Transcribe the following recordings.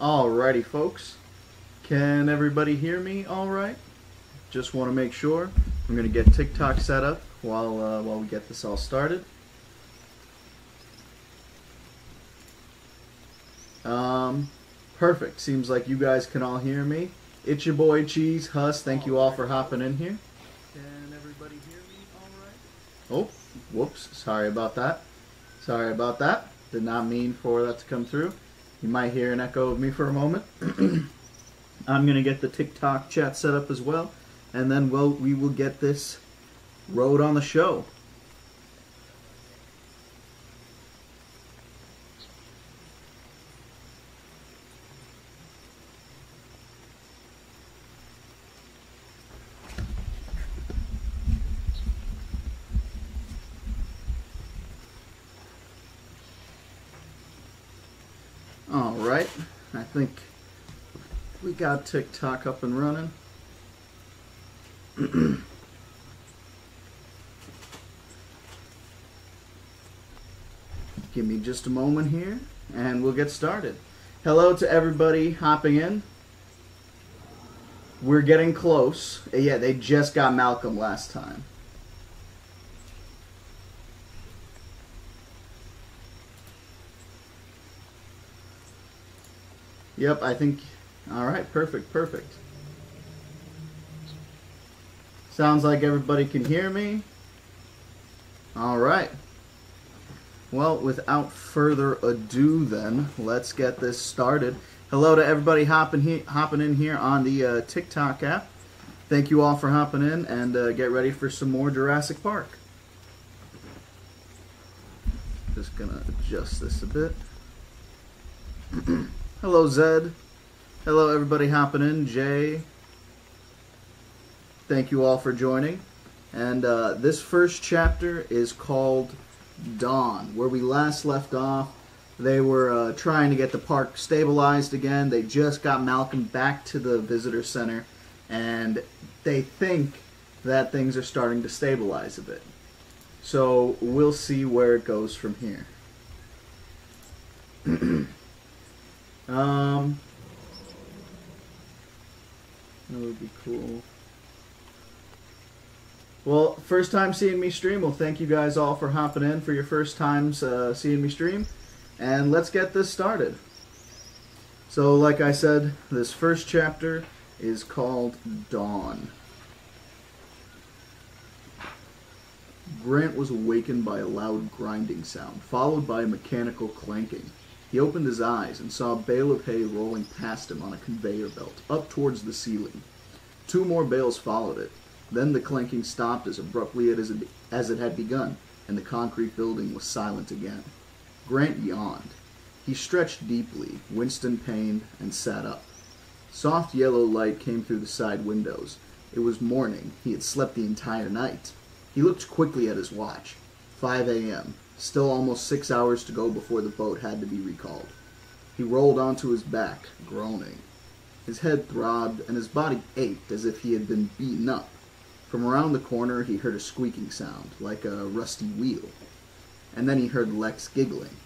Alrighty, folks. Can everybody hear me all right? Just want to make sure. I'm going to get TikTok set up while, uh, while we get this all started. Um, perfect. Seems like you guys can all hear me. It's your boy Cheese Huss. Thank you all for hopping in here. Can everybody hear me all right? Oh, whoops. Sorry about that. Sorry about that. Did not mean for that to come through. You might hear an echo of me for a moment. I'm going to get the TikTok chat set up as well, and then we'll, we will get this road on the show. All right, I think we got TikTok up and running. Give me just a moment here, and we'll get started. Hello to everybody hopping in. We're getting close. Yeah, they just got Malcolm last time. Yep, I think. All right, perfect, perfect. Sounds like everybody can hear me. All right. Well, without further ado, then let's get this started. Hello to everybody hopping he- hopping in here on the uh, TikTok app. Thank you all for hopping in, and uh, get ready for some more Jurassic Park. Just gonna adjust this a bit. Hello, Zed. Hello, everybody hopping in. Jay. Thank you all for joining. And uh, this first chapter is called Dawn. Where we last left off, they were uh, trying to get the park stabilized again. They just got Malcolm back to the visitor center, and they think that things are starting to stabilize a bit. So we'll see where it goes from here. Um, that would be cool. Well, first time seeing me stream. Well, thank you guys all for hopping in for your first times uh, seeing me stream, and let's get this started. So, like I said, this first chapter is called Dawn. Grant was awakened by a loud grinding sound, followed by a mechanical clanking. He opened his eyes and saw a bale of hay rolling past him on a conveyor belt, up towards the ceiling. Two more bales followed it. Then the clanking stopped as abruptly as it, had begun, and the concrete building was silent again. Grant yawned. He stretched deeply, winced in pain, and sat up. Soft yellow light came through the side windows. It was morning. He had slept the entire night. He looked quickly at his watch. 5 a.m. Still almost six hours to go before the boat had to be recalled. He rolled onto his back, groaning. His head throbbed, and his body ached as if he had been beaten up. From around the corner, he heard a squeaking sound, like a rusty wheel. And then he heard Lex giggling.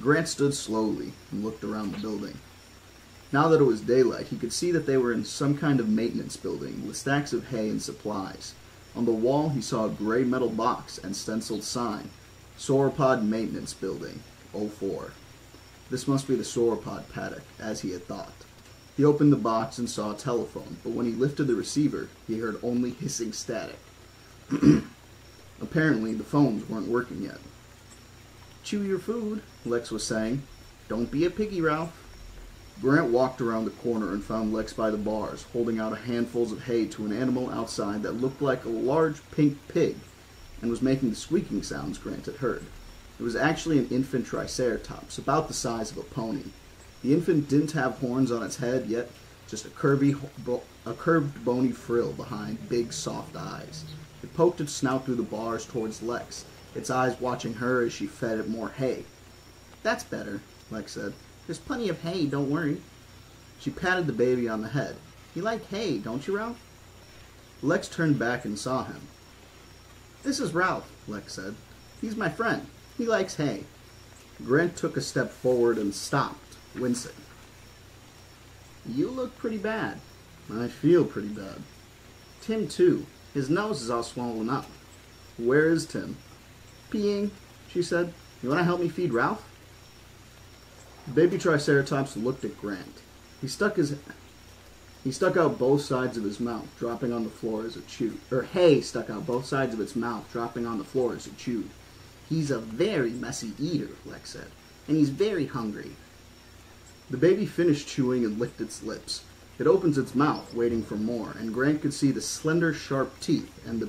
Grant stood slowly and looked around the building. Now that it was daylight, he could see that they were in some kind of maintenance building with stacks of hay and supplies. On the wall, he saw a gray metal box and stenciled sign Sauropod Maintenance Building, 04. This must be the sauropod paddock, as he had thought. He opened the box and saw a telephone, but when he lifted the receiver, he heard only hissing static. Apparently, the phones weren't working yet. Chew your food, Lex was saying. Don't be a piggy, Ralph. Grant walked around the corner and found Lex by the bars, holding out handfuls of hay to an animal outside that looked like a large pink pig and was making the squeaking sounds Grant had heard. It was actually an infant triceratops, about the size of a pony. The infant didn't have horns on its head, yet just a curvy, a curved bony frill behind big soft eyes. It poked its snout through the bars towards Lex, its eyes watching her as she fed it more hay. That's better, Lex said. There's plenty of hay, don't worry. She patted the baby on the head. You like hay, don't you, Ralph? Lex turned back and saw him. This is Ralph, Lex said. He's my friend. He likes hay. Grant took a step forward and stopped, wincing. You look pretty bad. I feel pretty bad. Tim, too. His nose is all swollen up. Where is Tim? Peeing, she said. You want to help me feed Ralph? Baby Triceratops looked at Grant. He stuck his he stuck out both sides of his mouth, dropping on the floor as it chewed. Or hay stuck out both sides of its mouth, dropping on the floor as it chewed. He's a very messy eater, Lex said, and he's very hungry. The baby finished chewing and licked its lips. It opens its mouth, waiting for more, and Grant could see the slender, sharp teeth and the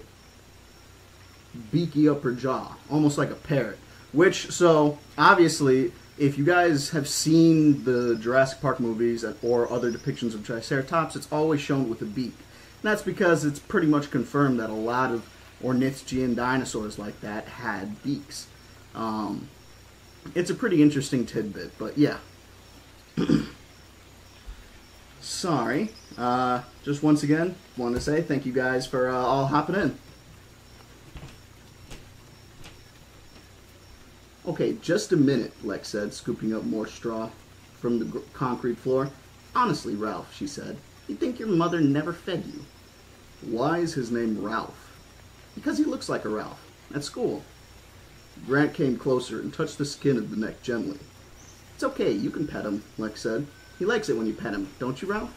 beaky upper jaw, almost like a parrot. Which, so, obviously, if you guys have seen the Jurassic Park movies or other depictions of Triceratops, it's always shown with a beak. And that's because it's pretty much confirmed that a lot of ornithischian dinosaurs like that had beaks. Um, it's a pretty interesting tidbit, but yeah. Sorry. Uh, just once again, want to say thank you guys for uh, all hopping in. Okay, just a minute, Lex said, scooping up more straw from the concrete floor. Honestly, Ralph, she said, you think your mother never fed you? Why is his name Ralph? Because he looks like a Ralph. At school. Grant came closer and touched the skin of the neck gently. It's okay, you can pet him, Lex said. He likes it when you pet him, don't you, Ralph?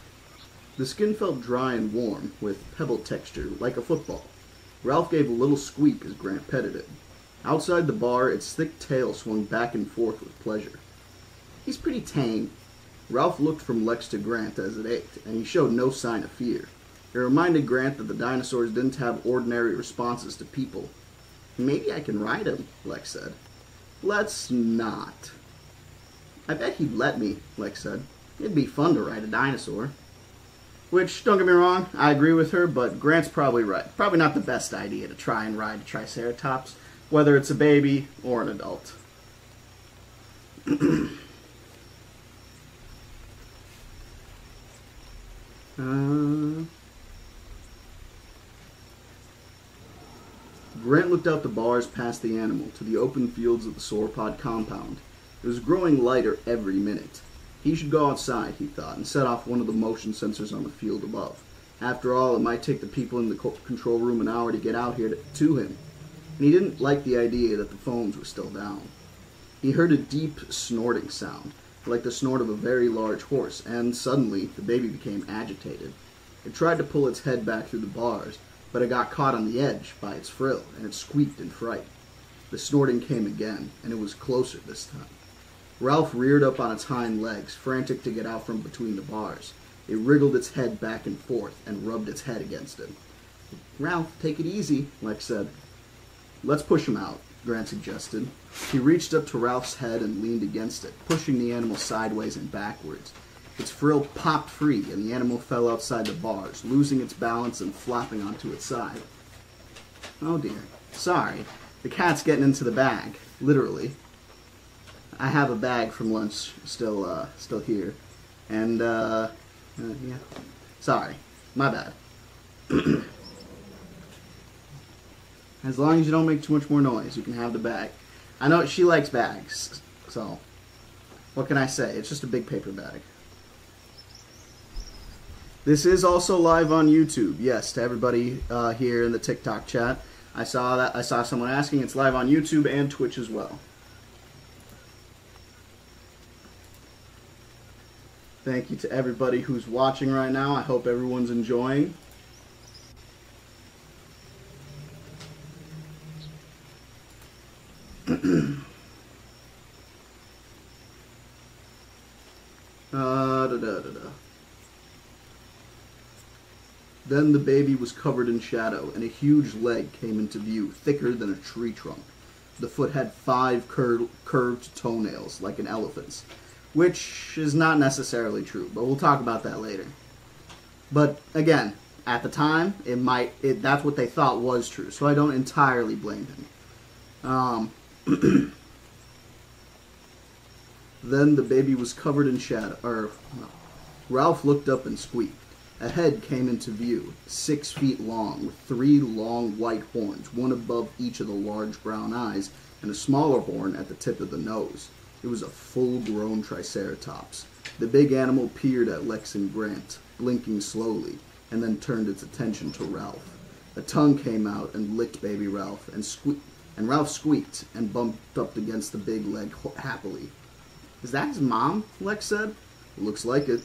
The skin felt dry and warm, with pebble texture, like a football. Ralph gave a little squeak as Grant petted it. Outside the bar, its thick tail swung back and forth with pleasure. He's pretty tame. Ralph looked from Lex to Grant as it ate, and he showed no sign of fear. It reminded Grant that the dinosaurs didn't have ordinary responses to people. Maybe I can ride him, Lex said. Let's not. I bet he'd let me, Lex said. It'd be fun to ride a dinosaur. Which, don't get me wrong, I agree with her, but Grant's probably right. Probably not the best idea to try and ride a Triceratops whether it's a baby or an adult. uh, Grant looked out the bars past the animal to the open fields of the sauropod compound. It was growing lighter every minute. He should go outside, he thought, and set off one of the motion sensors on the field above. After all, it might take the people in the control room an hour to get out here to, to him and he didn't like the idea that the phones were still down. He heard a deep snorting sound, like the snort of a very large horse, and suddenly the baby became agitated. It tried to pull its head back through the bars, but it got caught on the edge by its frill, and it squeaked in fright. The snorting came again, and it was closer this time. Ralph reared up on its hind legs, frantic to get out from between the bars. It wriggled its head back and forth and rubbed its head against him. Ralph, take it easy, Lex said. Let's push him out, Grant suggested. He reached up to Ralph's head and leaned against it, pushing the animal sideways and backwards. Its frill popped free, and the animal fell outside the bars, losing its balance and flopping onto its side. Oh dear. Sorry. The cat's getting into the bag, literally. I have a bag from lunch still uh, still here. And uh, uh yeah. Sorry. My bad. As long as you don't make too much more noise, you can have the bag. I know she likes bags, so what can I say? It's just a big paper bag. This is also live on YouTube. Yes, to everybody uh, here in the TikTok chat. I saw that. I saw someone asking. It's live on YouTube and Twitch as well. Thank you to everybody who's watching right now. I hope everyone's enjoying. Uh, da, da, da, then the baby was covered in shadow, and a huge leg came into view, thicker than a tree trunk. The foot had five cur- curved toenails, like an elephant's, which is not necessarily true, but we'll talk about that later. But again, at the time, it might it, that's what they thought was true, so I don't entirely blame him. Um, Then the baby was covered in shadow. Or no. Ralph looked up and squeaked. A head came into view, six feet long, with three long white horns, one above each of the large brown eyes, and a smaller horn at the tip of the nose. It was a full-grown Triceratops. The big animal peered at Lex and Grant, blinking slowly, and then turned its attention to Ralph. A tongue came out and licked baby Ralph, and sque- and Ralph squeaked and bumped up against the big leg happily. Is that his mom? Lex said. Looks like it.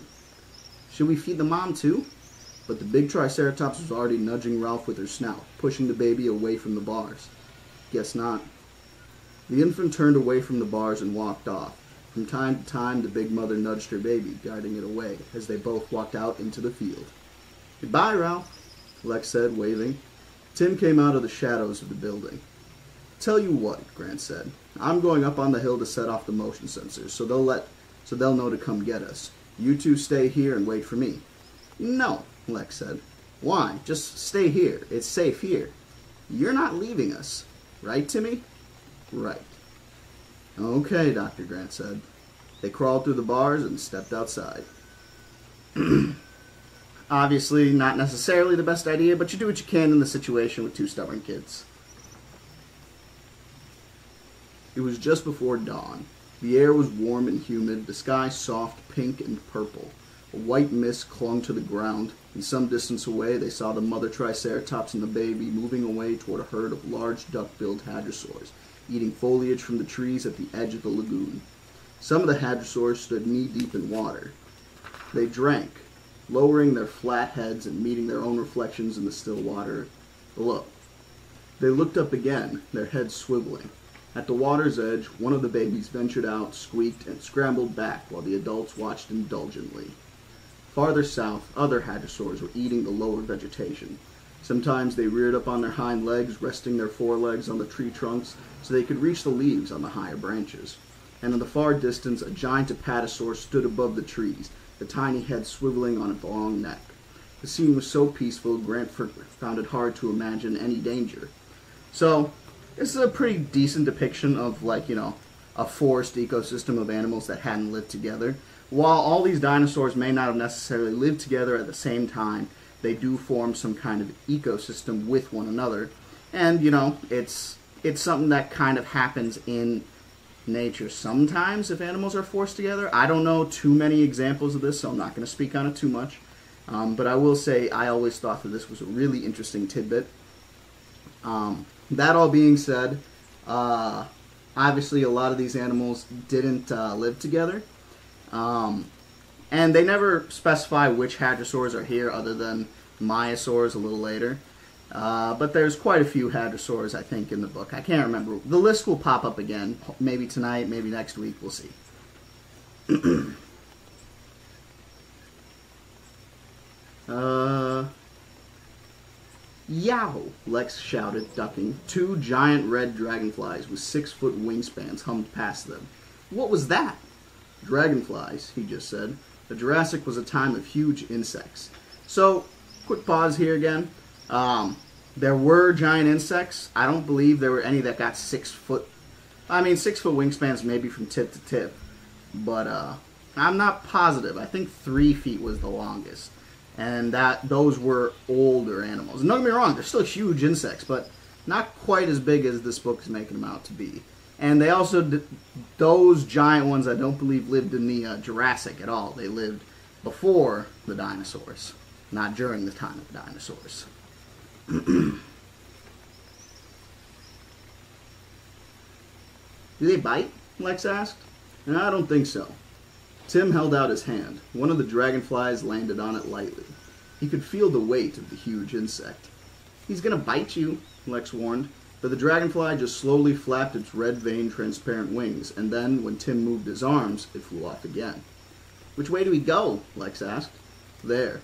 Should we feed the mom too? But the big Triceratops was already nudging Ralph with her snout, pushing the baby away from the bars. Guess not. The infant turned away from the bars and walked off. From time to time, the big mother nudged her baby, guiding it away, as they both walked out into the field. Goodbye, Ralph, Lex said, waving. Tim came out of the shadows of the building. Tell you what, Grant said. I'm going up on the hill to set off the motion sensors, so they'll let so they'll know to come get us. You two stay here and wait for me. No, Lex said. Why? Just stay here. It's safe here. You're not leaving us. Right, Timmy? Right. Okay, Dr. Grant said. They crawled through the bars and stepped outside. Obviously, not necessarily the best idea, but you do what you can in the situation with two stubborn kids. It was just before dawn. The air was warm and humid, the sky soft pink and purple. A white mist clung to the ground, and some distance away they saw the mother triceratops and the baby moving away toward a herd of large duck-billed hadrosaurs, eating foliage from the trees at the edge of the lagoon. Some of the hadrosaurs stood knee-deep in water. They drank, lowering their flat heads and meeting their own reflections in the still water below. They looked up again, their heads swiveling. At the water's edge, one of the babies ventured out, squeaked, and scrambled back while the adults watched indulgently. Farther south, other hadrosaurs were eating the lower vegetation. Sometimes they reared up on their hind legs, resting their forelegs on the tree trunks so they could reach the leaves on the higher branches. And in the far distance, a giant apatosaur stood above the trees, the tiny head swiveling on its long neck. The scene was so peaceful, Grant found it hard to imagine any danger. So, this is a pretty decent depiction of, like, you know, a forest ecosystem of animals that hadn't lived together. While all these dinosaurs may not have necessarily lived together at the same time, they do form some kind of ecosystem with one another. And, you know, it's it's something that kind of happens in nature sometimes if animals are forced together. I don't know too many examples of this, so I'm not going to speak on it too much. Um, but I will say I always thought that this was a really interesting tidbit. Um, that all being said, uh, obviously a lot of these animals didn't uh, live together. Um, and they never specify which hadrosaurs are here other than maiasaurs a little later. Uh, but there's quite a few hadrosaurs, I think, in the book. I can't remember. The list will pop up again, maybe tonight, maybe next week. We'll see. uh, Yow! Lex shouted, ducking. Two giant red dragonflies with six foot wingspans hummed past them. What was that? Dragonflies, he just said. The Jurassic was a time of huge insects. So, quick pause here again. Um, there were giant insects. I don't believe there were any that got six foot. I mean, six foot wingspans maybe from tip to tip, but uh, I'm not positive. I think three feet was the longest, and that those were older animals. And don't get me wrong; they're still huge insects, but not quite as big as this book is making them out to be. And they also, those giant ones, I don't believe lived in the uh, Jurassic at all. They lived before the dinosaurs, not during the time of the dinosaurs. Do they bite? Lex asked. No, I don't think so. Tim held out his hand. One of the dragonflies landed on it lightly. He could feel the weight of the huge insect. He's gonna bite you, Lex warned. But the dragonfly just slowly flapped its red veined transparent wings, and then, when Tim moved his arms, it flew off again. Which way do we go? Lex asked. There.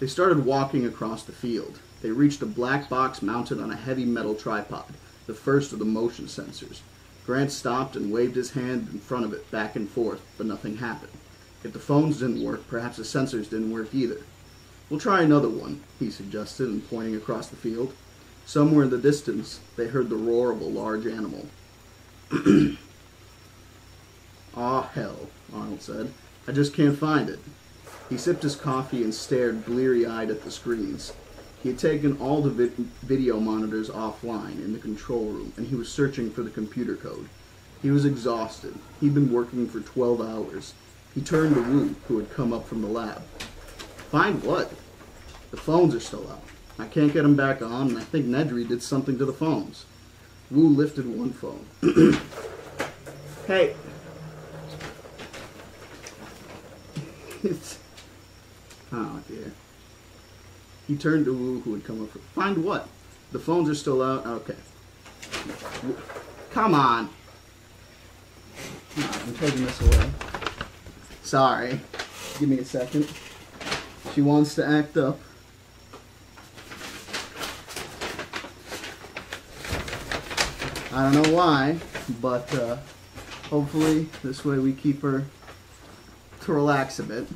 They started walking across the field. They reached a black box mounted on a heavy metal tripod, the first of the motion sensors. Grant stopped and waved his hand in front of it, back and forth, but nothing happened. If the phones didn't work, perhaps the sensors didn't work either. We'll try another one, he suggested, and pointing across the field. Somewhere in the distance, they heard the roar of a large animal. Ah, hell, Arnold said. I just can't find it. He sipped his coffee and stared bleary eyed at the screens. He had taken all the vi- video monitors offline in the control room, and he was searching for the computer code. He was exhausted. He'd been working for 12 hours. He turned to Wu, who had come up from the lab. Find what? The phones are still out. I can't get them back on, and I think Nedry did something to the phones. Wu lifted one phone. hey. oh dear. He turned to Wu, who had come up. Find what? The phones are still out. Okay. Come on. I'm taking this away. Sorry. Give me a second. She wants to act up. I don't know why, but uh, hopefully this way we keep her to relax a bit.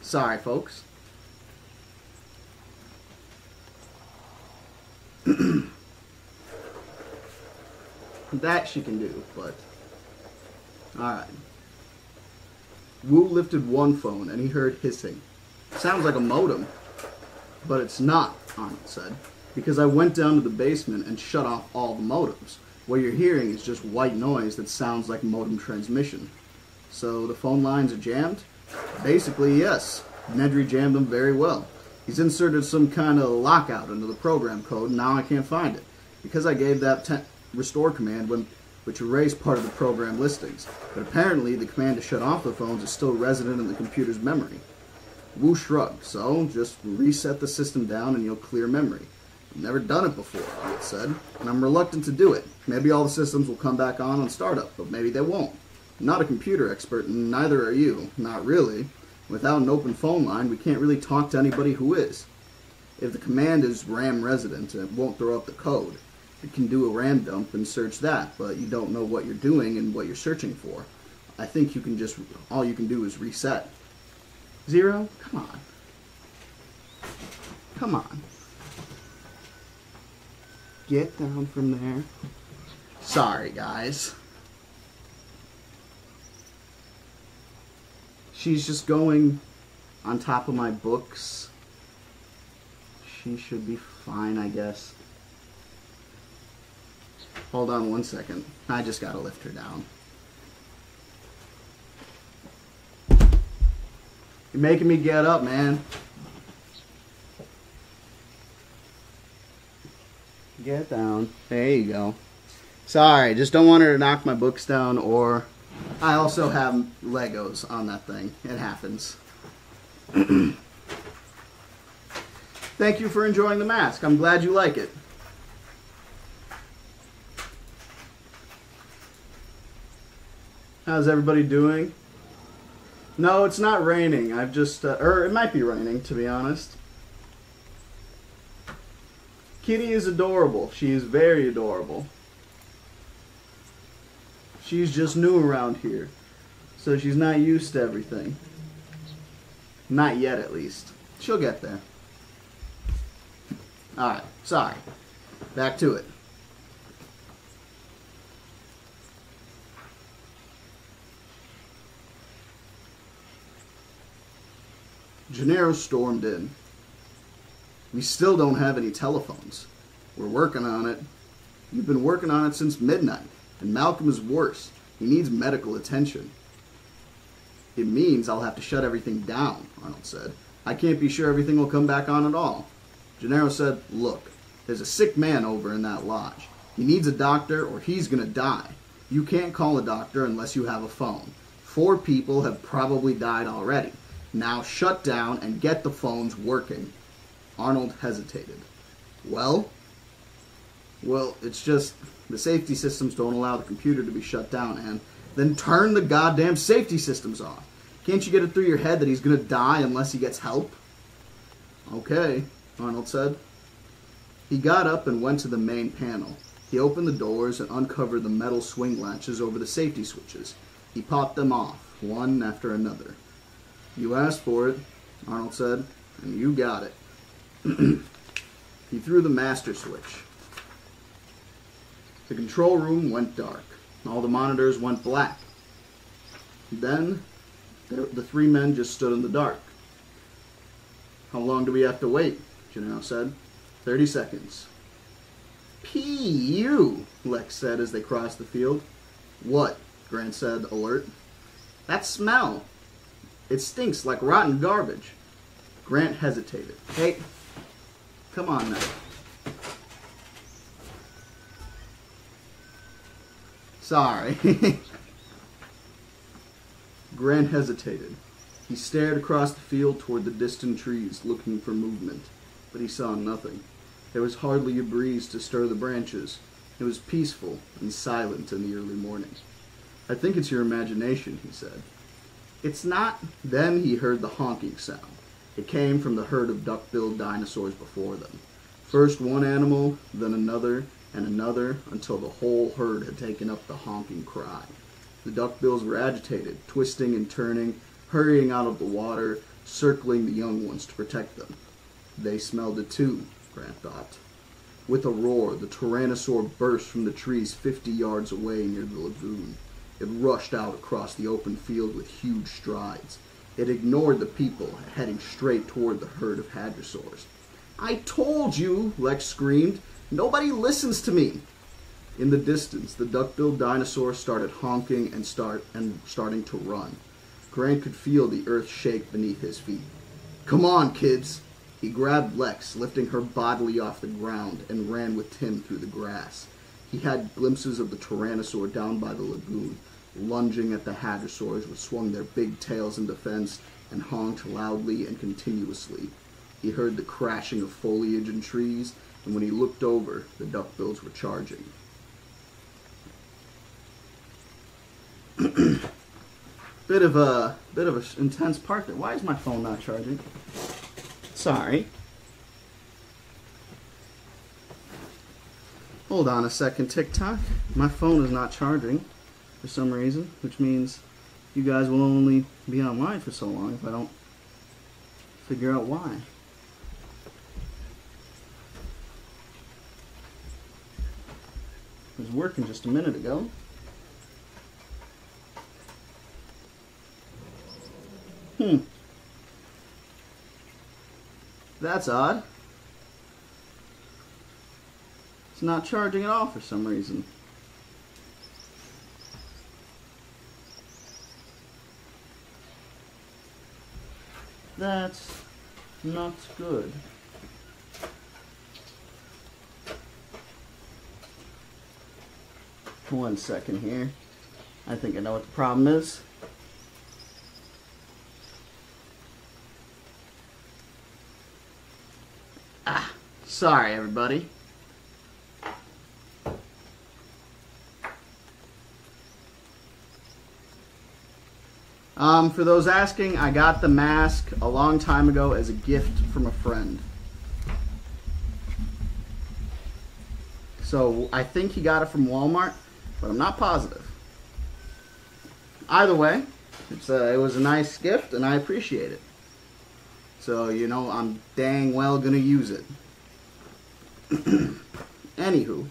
Sorry, folks. that she can do, but alright. Wu lifted one phone and he heard hissing. Sounds like a modem, but it's not, Arnold said, because I went down to the basement and shut off all the modems. What you're hearing is just white noise that sounds like modem transmission. So the phone lines are jammed? Basically, yes. Nedry jammed them very well. He's inserted some kind of lockout into the program code, and now I can't find it. Because I gave that restore command when, which erased part of the program listings. But apparently, the command to shut off the phones is still resident in the computer's memory. Wu shrugged, so just reset the system down and you'll clear memory. I've never done it before, he said, and I'm reluctant to do it. Maybe all the systems will come back on on startup, but maybe they won't. I'm not a computer expert, and neither are you. Not really. Without an open phone line, we can't really talk to anybody who is. If the command is RAM resident, it won't throw up the code. It can do a RAM dump and search that, but you don't know what you're doing and what you're searching for. I think you can just, all you can do is reset. Zero? Come on. Come on. Get down from there. Sorry, guys. She's just going on top of my books. She should be fine, I guess. Hold on one second. I just gotta lift her down. You're making me get up, man. Get down. There you go. Sorry, just don't want her to knock my books down or I also have Legos on that thing. It happens. Thank you for enjoying the mask. I'm glad you like it. How's everybody doing? No, it's not raining. I've just, uh, or it might be raining, to be honest. Kitty is adorable. She is very adorable. She's just new around here. So she's not used to everything. Not yet, at least. She'll get there. Alright, sorry. Back to it. Gennaro stormed in. We still don't have any telephones. We're working on it. You've been working on it since midnight, and Malcolm is worse. He needs medical attention. It means I'll have to shut everything down, Arnold said. I can't be sure everything will come back on at all. Gennaro said, Look, there's a sick man over in that lodge. He needs a doctor or he's going to die. You can't call a doctor unless you have a phone. Four people have probably died already. Now shut down and get the phones working. Arnold hesitated. Well? Well, it's just the safety systems don't allow the computer to be shut down, and then turn the goddamn safety systems off. Can't you get it through your head that he's gonna die unless he gets help? Okay, Arnold said. He got up and went to the main panel. He opened the doors and uncovered the metal swing latches over the safety switches. He popped them off, one after another. You asked for it, Arnold said, and you got it. he threw the master switch. The control room went dark. All the monitors went black. Then the three men just stood in the dark. How long do we have to wait? Gennaro said. Thirty seconds. P.U., Lex said as they crossed the field. What? Grant said, alert. That smell. It stinks like rotten garbage. Grant hesitated. Hey, come on now. Sorry. Grant hesitated. He stared across the field toward the distant trees, looking for movement, but he saw nothing. There was hardly a breeze to stir the branches. It was peaceful and silent in the early morning. I think it's your imagination, he said. It's not. Then he heard the honking sound. It came from the herd of duck-billed dinosaurs before them. First one animal, then another, and another, until the whole herd had taken up the honking cry. The duckbills were agitated, twisting and turning, hurrying out of the water, circling the young ones to protect them. They smelled it too, Grant thought. With a roar, the tyrannosaur burst from the trees fifty yards away near the lagoon. It rushed out across the open field with huge strides. It ignored the people, heading straight toward the herd of hadrosaurs. I told you, Lex screamed. Nobody listens to me. In the distance, the duck-billed dinosaur started honking and start and starting to run. Grant could feel the earth shake beneath his feet. Come on, kids! He grabbed Lex, lifting her bodily off the ground, and ran with Tim through the grass. He had glimpses of the tyrannosaur down by the lagoon, lunging at the hadrosaurs which swung their big tails in defense and honked loudly and continuously. He heard the crashing of foliage and trees, and when he looked over, the duckbills were charging. bit of a bit of an intense part there. Why is my phone not charging? Sorry. Hold on a second, TikTok. My phone is not charging for some reason, which means you guys will only be online for so long if I don't figure out why. Was working just a minute ago. Hmm. That's odd. It's not charging at all for some reason. That's not good. One second here. I think I know what the problem is. Ah, sorry everybody. Um, for those asking, I got the mask a long time ago as a gift from a friend. So I think he got it from Walmart, but I'm not positive. Either way, it's a, it was a nice gift and I appreciate it. So, you know, I'm dang well gonna use it. Anywho,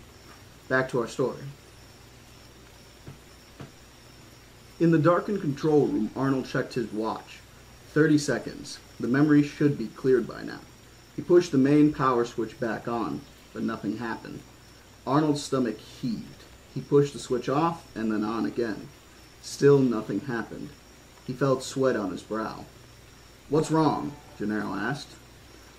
back to our story. In the darkened control room, Arnold checked his watch. Thirty seconds. The memory should be cleared by now. He pushed the main power switch back on, but nothing happened. Arnold's stomach heaved. He pushed the switch off and then on again. Still nothing happened. He felt sweat on his brow. What's wrong? Gennaro asked.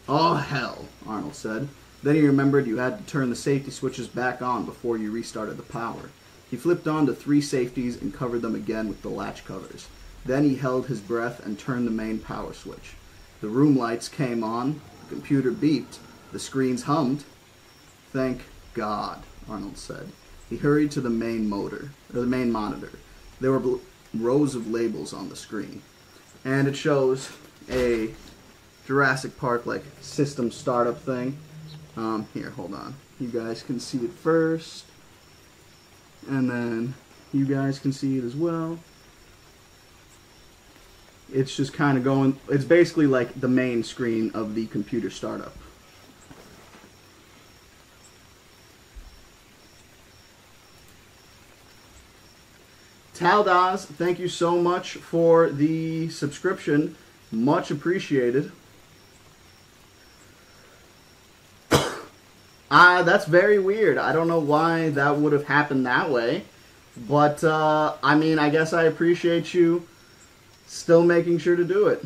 Oh, hell, Arnold said. Then he remembered you had to turn the safety switches back on before you restarted the power. He flipped on to three safeties and covered them again with the latch covers. Then he held his breath and turned the main power switch. The room lights came on, the computer beeped, the screens hummed. Thank God, Arnold said. He hurried to the main motor, or the main monitor. There were rows of labels on the screen, and it shows a Jurassic Park like system startup thing. Um, here, hold on. You guys can see it first, and then you guys can see it as well. It's just kind of going. It's basically like the main screen of the computer startup. Taldaz, thank you so much for the subscription. Much appreciated. Ah, that's very weird. I don't know why that would have happened that way. But, uh, I mean, I guess I appreciate you Still making sure to do it.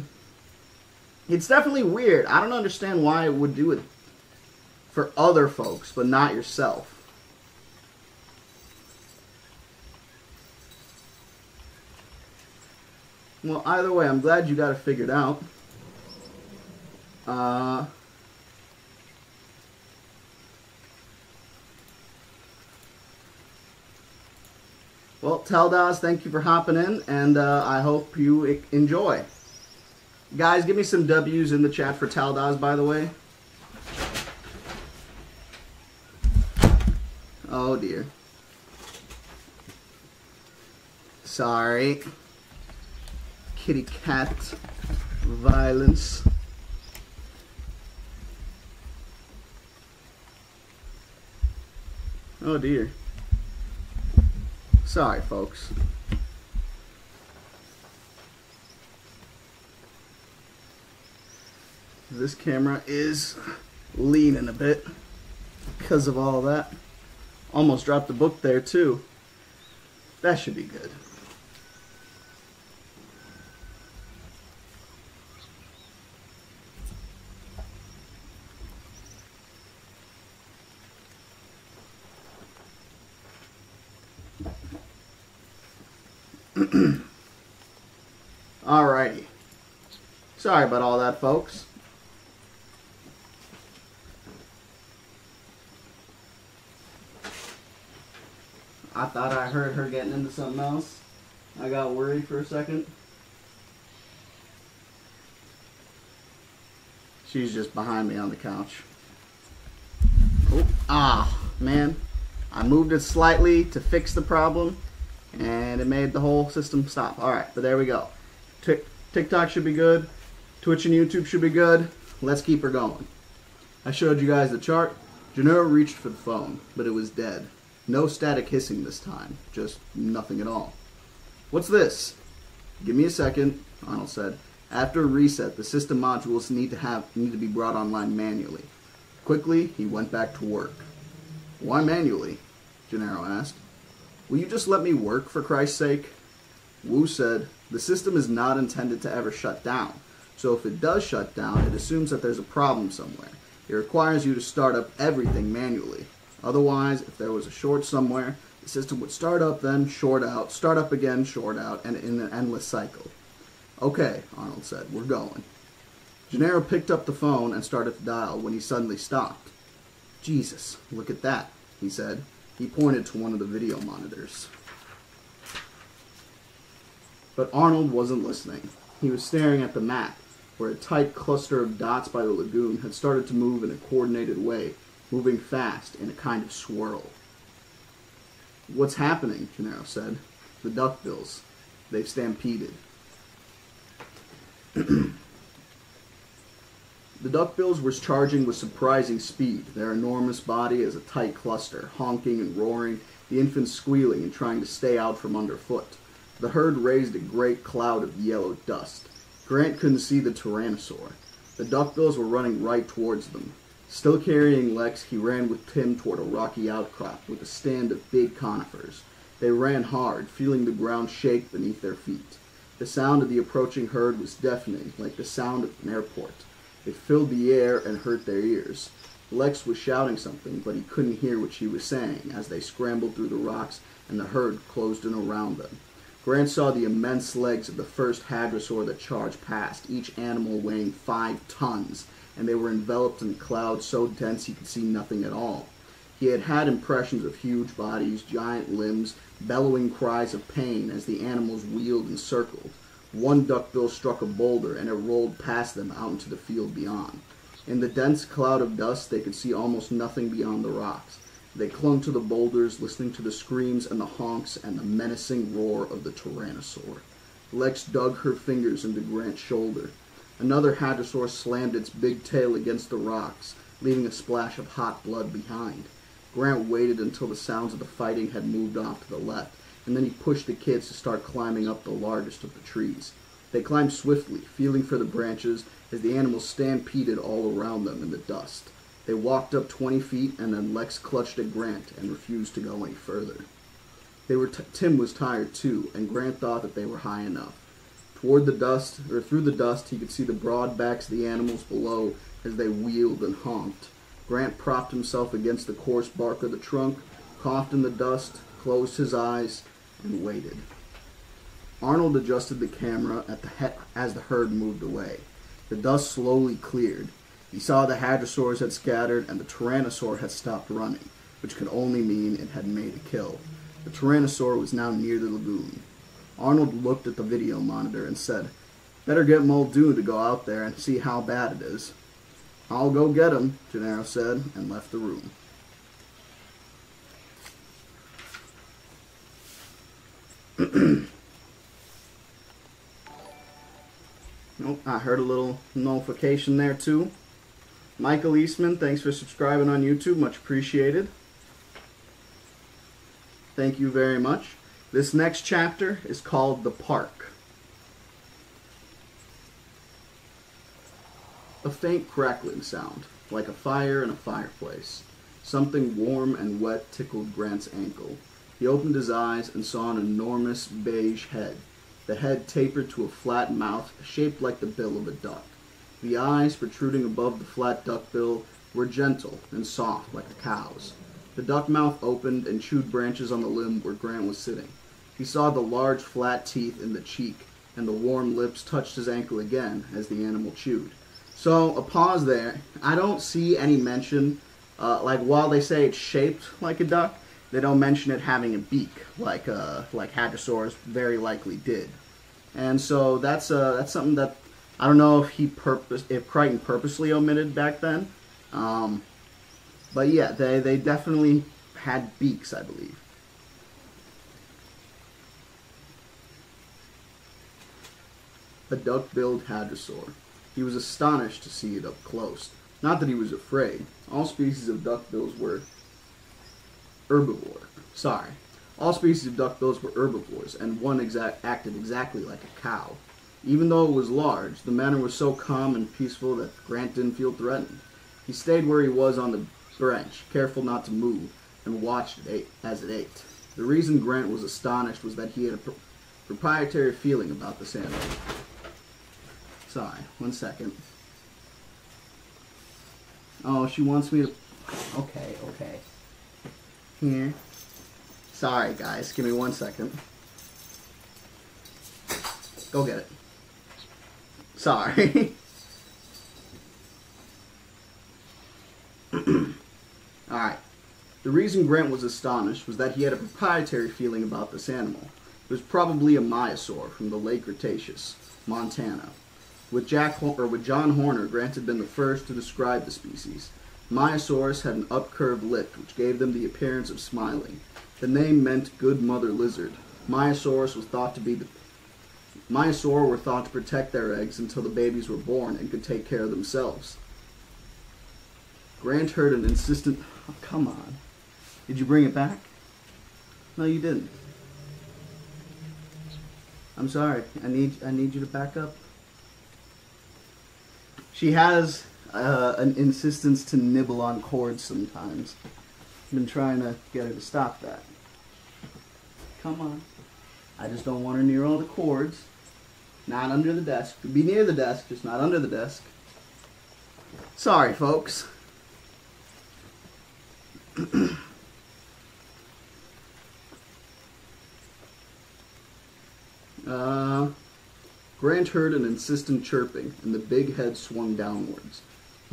It's definitely weird. I don't understand why it would do it for other folks, but not yourself. Well, either way, I'm glad you got it figured out. Uh, well, Teldaz, thank you for hopping in, and uh, I hope you enjoy. Guys, give me some W's in the chat for Taldas, by the way. Oh dear. Sorry. Kitty cat violence. Oh dear. Sorry, folks. This camera is leaning a bit because of all that. Almost dropped the book there too. That should be good. Alrighty. Sorry about all that, folks. I thought I heard her getting into something else. I got worried for a second. She's just behind me on the couch. Oh, ah, man. I moved it slightly to fix the problem, and it made the whole system stop. All right, but there we go. TikTok should be good. Twitch and YouTube should be good. Let's keep her going. I showed you guys the chart. Gennaro reached for the phone, but it was dead. No static hissing this time, just nothing at all. What's this? Give me a second, Arnold said. After a reset, the system modules need to have need to be brought online manually. Quickly, he went back to work. Why manually? Gennaro asked. Will you just let me work, for Christ's sake? Wu said, The system is not intended to ever shut down, so if it does shut down, it assumes that there's a problem somewhere. It requires you to start up everything manually. Otherwise, if there was a short somewhere, the system would start up, then short out, start up again, short out, and in an endless cycle. Okay, Arnold said, we're going. Gennaro picked up the phone and started to dial when he suddenly stopped. Jesus, look at that, he said. He pointed to one of the video monitors. But Arnold wasn't listening. He was staring at the map, where a tight cluster of dots by the lagoon had started to move in a coordinated way moving fast in a kind of swirl. What's happening? Gennaro said. The duckbills. They've stampeded. the duckbills were charging with surprising speed, their enormous body as a tight cluster, honking and roaring, the infants squealing and trying to stay out from underfoot. The herd raised a great cloud of yellow dust. Grant couldn't see the tyrannosaur. The duckbills were running right towards them. Still carrying Lex, he ran with Tim toward a rocky outcrop with a stand of big conifers. They ran hard, feeling the ground shake beneath their feet. The sound of the approaching herd was deafening, like the sound of an airport. It filled the air and hurt their ears. Lex was shouting something, but he couldn't hear what she was saying as they scrambled through the rocks and the herd closed in around them. Grant saw the immense legs of the first hadrosaur that charged past, each animal weighing five tons and they were enveloped in a cloud so dense he could see nothing at all. He had had impressions of huge bodies, giant limbs, bellowing cries of pain as the animals wheeled and circled. One duckbill struck a boulder and it rolled past them out into the field beyond. In the dense cloud of dust, they could see almost nothing beyond the rocks. They clung to the boulders, listening to the screams and the honks and the menacing roar of the tyrannosaur. Lex dug her fingers into Grant's shoulder. Another hadrosaur slammed its big tail against the rocks, leaving a splash of hot blood behind. Grant waited until the sounds of the fighting had moved off to the left, and then he pushed the kids to start climbing up the largest of the trees. They climbed swiftly, feeling for the branches as the animals stampeded all around them in the dust. They walked up 20 feet, and then Lex clutched at Grant and refused to go any further. They were t- Tim was tired too, and Grant thought that they were high enough. Toward the dust, or through the dust, he could see the broad backs of the animals below as they wheeled and honked. Grant propped himself against the coarse bark of the trunk, coughed in the dust, closed his eyes, and waited. Arnold adjusted the camera at the he- as the herd moved away. The dust slowly cleared. He saw the hadrosaurs had scattered and the tyrannosaur had stopped running, which could only mean it had made a kill. The tyrannosaur was now near the lagoon. Arnold looked at the video monitor and said, Better get Muldoon to go out there and see how bad it is. I'll go get him, Gennaro said, and left the room. nope, I heard a little notification there too. Michael Eastman, thanks for subscribing on YouTube, much appreciated. Thank you very much. This next chapter is called The Park. A faint crackling sound, like a fire in a fireplace. Something warm and wet tickled Grant's ankle. He opened his eyes and saw an enormous beige head. The head tapered to a flat mouth shaped like the bill of a duck. The eyes, protruding above the flat duck bill, were gentle and soft like a cow's. The duck mouth opened and chewed branches on the limb where Grant was sitting. He saw the large flat teeth in the cheek, and the warm lips touched his ankle again as the animal chewed. So a pause there. I don't see any mention, uh, like while they say it's shaped like a duck, they don't mention it having a beak like uh, like Hadrosaurus very likely did. And so that's uh, that's something that I don't know if he purpose if Crichton purposely omitted back then. Um, but yeah, they they definitely had beaks, I believe. A duck-billed hadrosaur. He was astonished to see it up close. Not that he was afraid. All species of duckbills were herbivore. Sorry. All species of duckbills were herbivores, and one exact, acted exactly like a cow. Even though it was large, the manner was so calm and peaceful that Grant didn't feel threatened. He stayed where he was on the branch, careful not to move, and watched it as it ate. The reason Grant was astonished was that he had a pro- proprietary feeling about this animal. Sorry, one second. Oh, she wants me to. Okay, okay. Here. Sorry, guys. Give me one second. Go get it. Sorry. Alright. The reason Grant was astonished was that he had a proprietary feeling about this animal. It was probably a maiasaur from the late Cretaceous, Montana. With, Jack or with John Horner, Grant had been the first to describe the species. Maiasaura had an upcurved lip, which gave them the appearance of smiling. The name meant good mother lizard. Maiasaura was thought to be the Maiasaur were thought to protect their eggs until the babies were born and could take care of themselves. Grant heard an insistent, oh, come on. Did you bring it back? No, you didn't. I'm sorry. I need I need you to back up. She has uh, an insistence to nibble on cords sometimes. I've been trying to get her to stop that. Come on. I just don't want her near all the cords. Not under the desk. Be near the desk, just not under the desk. Sorry, folks. uh, Grant heard an insistent chirping, and the big head swung downwards.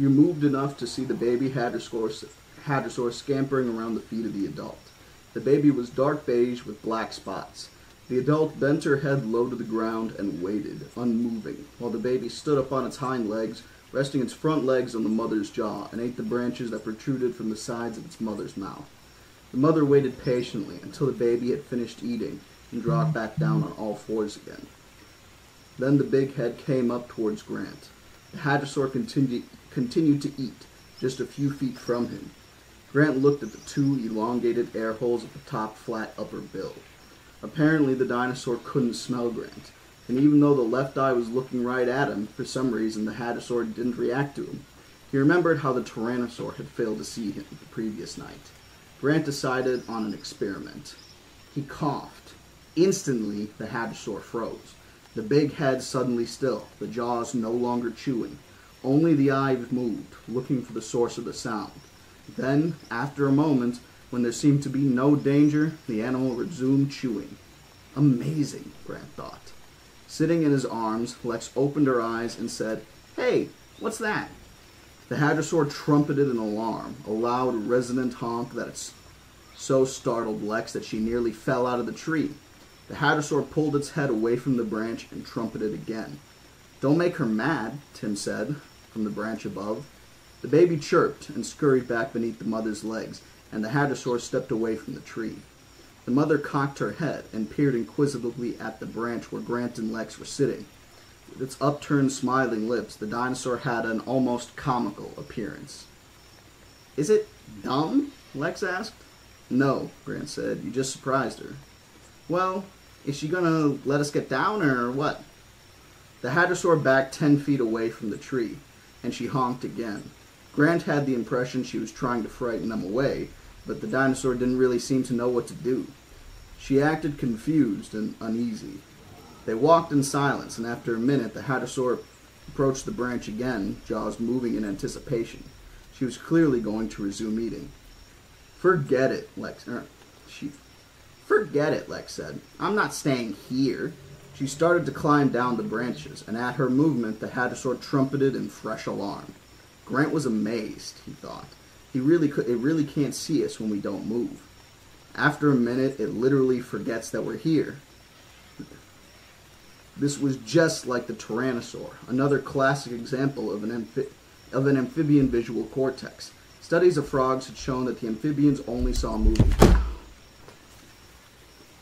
He moved enough to see the baby hadrosaur, hadrosaur scampering around the feet of the adult. The baby was dark beige with black spots. The adult bent her head low to the ground and waited, unmoving, while the baby stood up on its hind legs, resting its front legs on the mother's jaw, and ate the branches that protruded from the sides of its mother's mouth. The mother waited patiently until the baby had finished eating and dropped back down on all fours again. Then the big head came up towards Grant. The hadrosaur continued, continued to eat, just a few feet from him. Grant looked at the two elongated air holes at the top flat upper bill. Apparently, the dinosaur couldn't smell Grant, and even though the left eye was looking right at him, for some reason the hadrosaur didn't react to him. He remembered how the tyrannosaur had failed to see him the previous night. Grant decided on an experiment. He coughed. Instantly, the hadrosaur froze. The big head suddenly still, the jaws no longer chewing. Only the eyes moved, looking for the source of the sound. Then, after a moment, when there seemed to be no danger, the animal resumed chewing. Amazing, Grant thought. Sitting in his arms, Lex opened her eyes and said, Hey, what's that? The hadrosaur trumpeted an alarm, a loud, resonant honk that so startled Lex that she nearly fell out of the tree. The hadrosaur pulled its head away from the branch and trumpeted again. Don't make her mad, Tim said from the branch above. The baby chirped and scurried back beneath the mother's legs, and the hadrosaur stepped away from the tree. The mother cocked her head and peered inquisitively at the branch where Grant and Lex were sitting. With its upturned, smiling lips, the dinosaur had an almost comical appearance. Is it dumb? Lex asked. No, Grant said. You just surprised her. Well, is she gonna let us get down or what? The hadrosaur backed ten feet away from the tree, and she honked again. Grant had the impression she was trying to frighten them away, but the dinosaur didn't really seem to know what to do. She acted confused and uneasy. They walked in silence, and after a minute, the hadrosaur approached the branch again, jaws moving in anticipation. She was clearly going to resume eating. Forget it, Lex. Er, she, forget it, Lex said. I'm not staying here. She started to climb down the branches, and at her movement, the hadrosaur trumpeted in fresh alarm. Grant was amazed. He thought, "He really could. It really can't see us when we don't move." After a minute, it literally forgets that we're here. This was just like the Tyrannosaur, another classic example of an, amphi- of an amphibian visual cortex. Studies of frogs had shown that the amphibians only saw moving.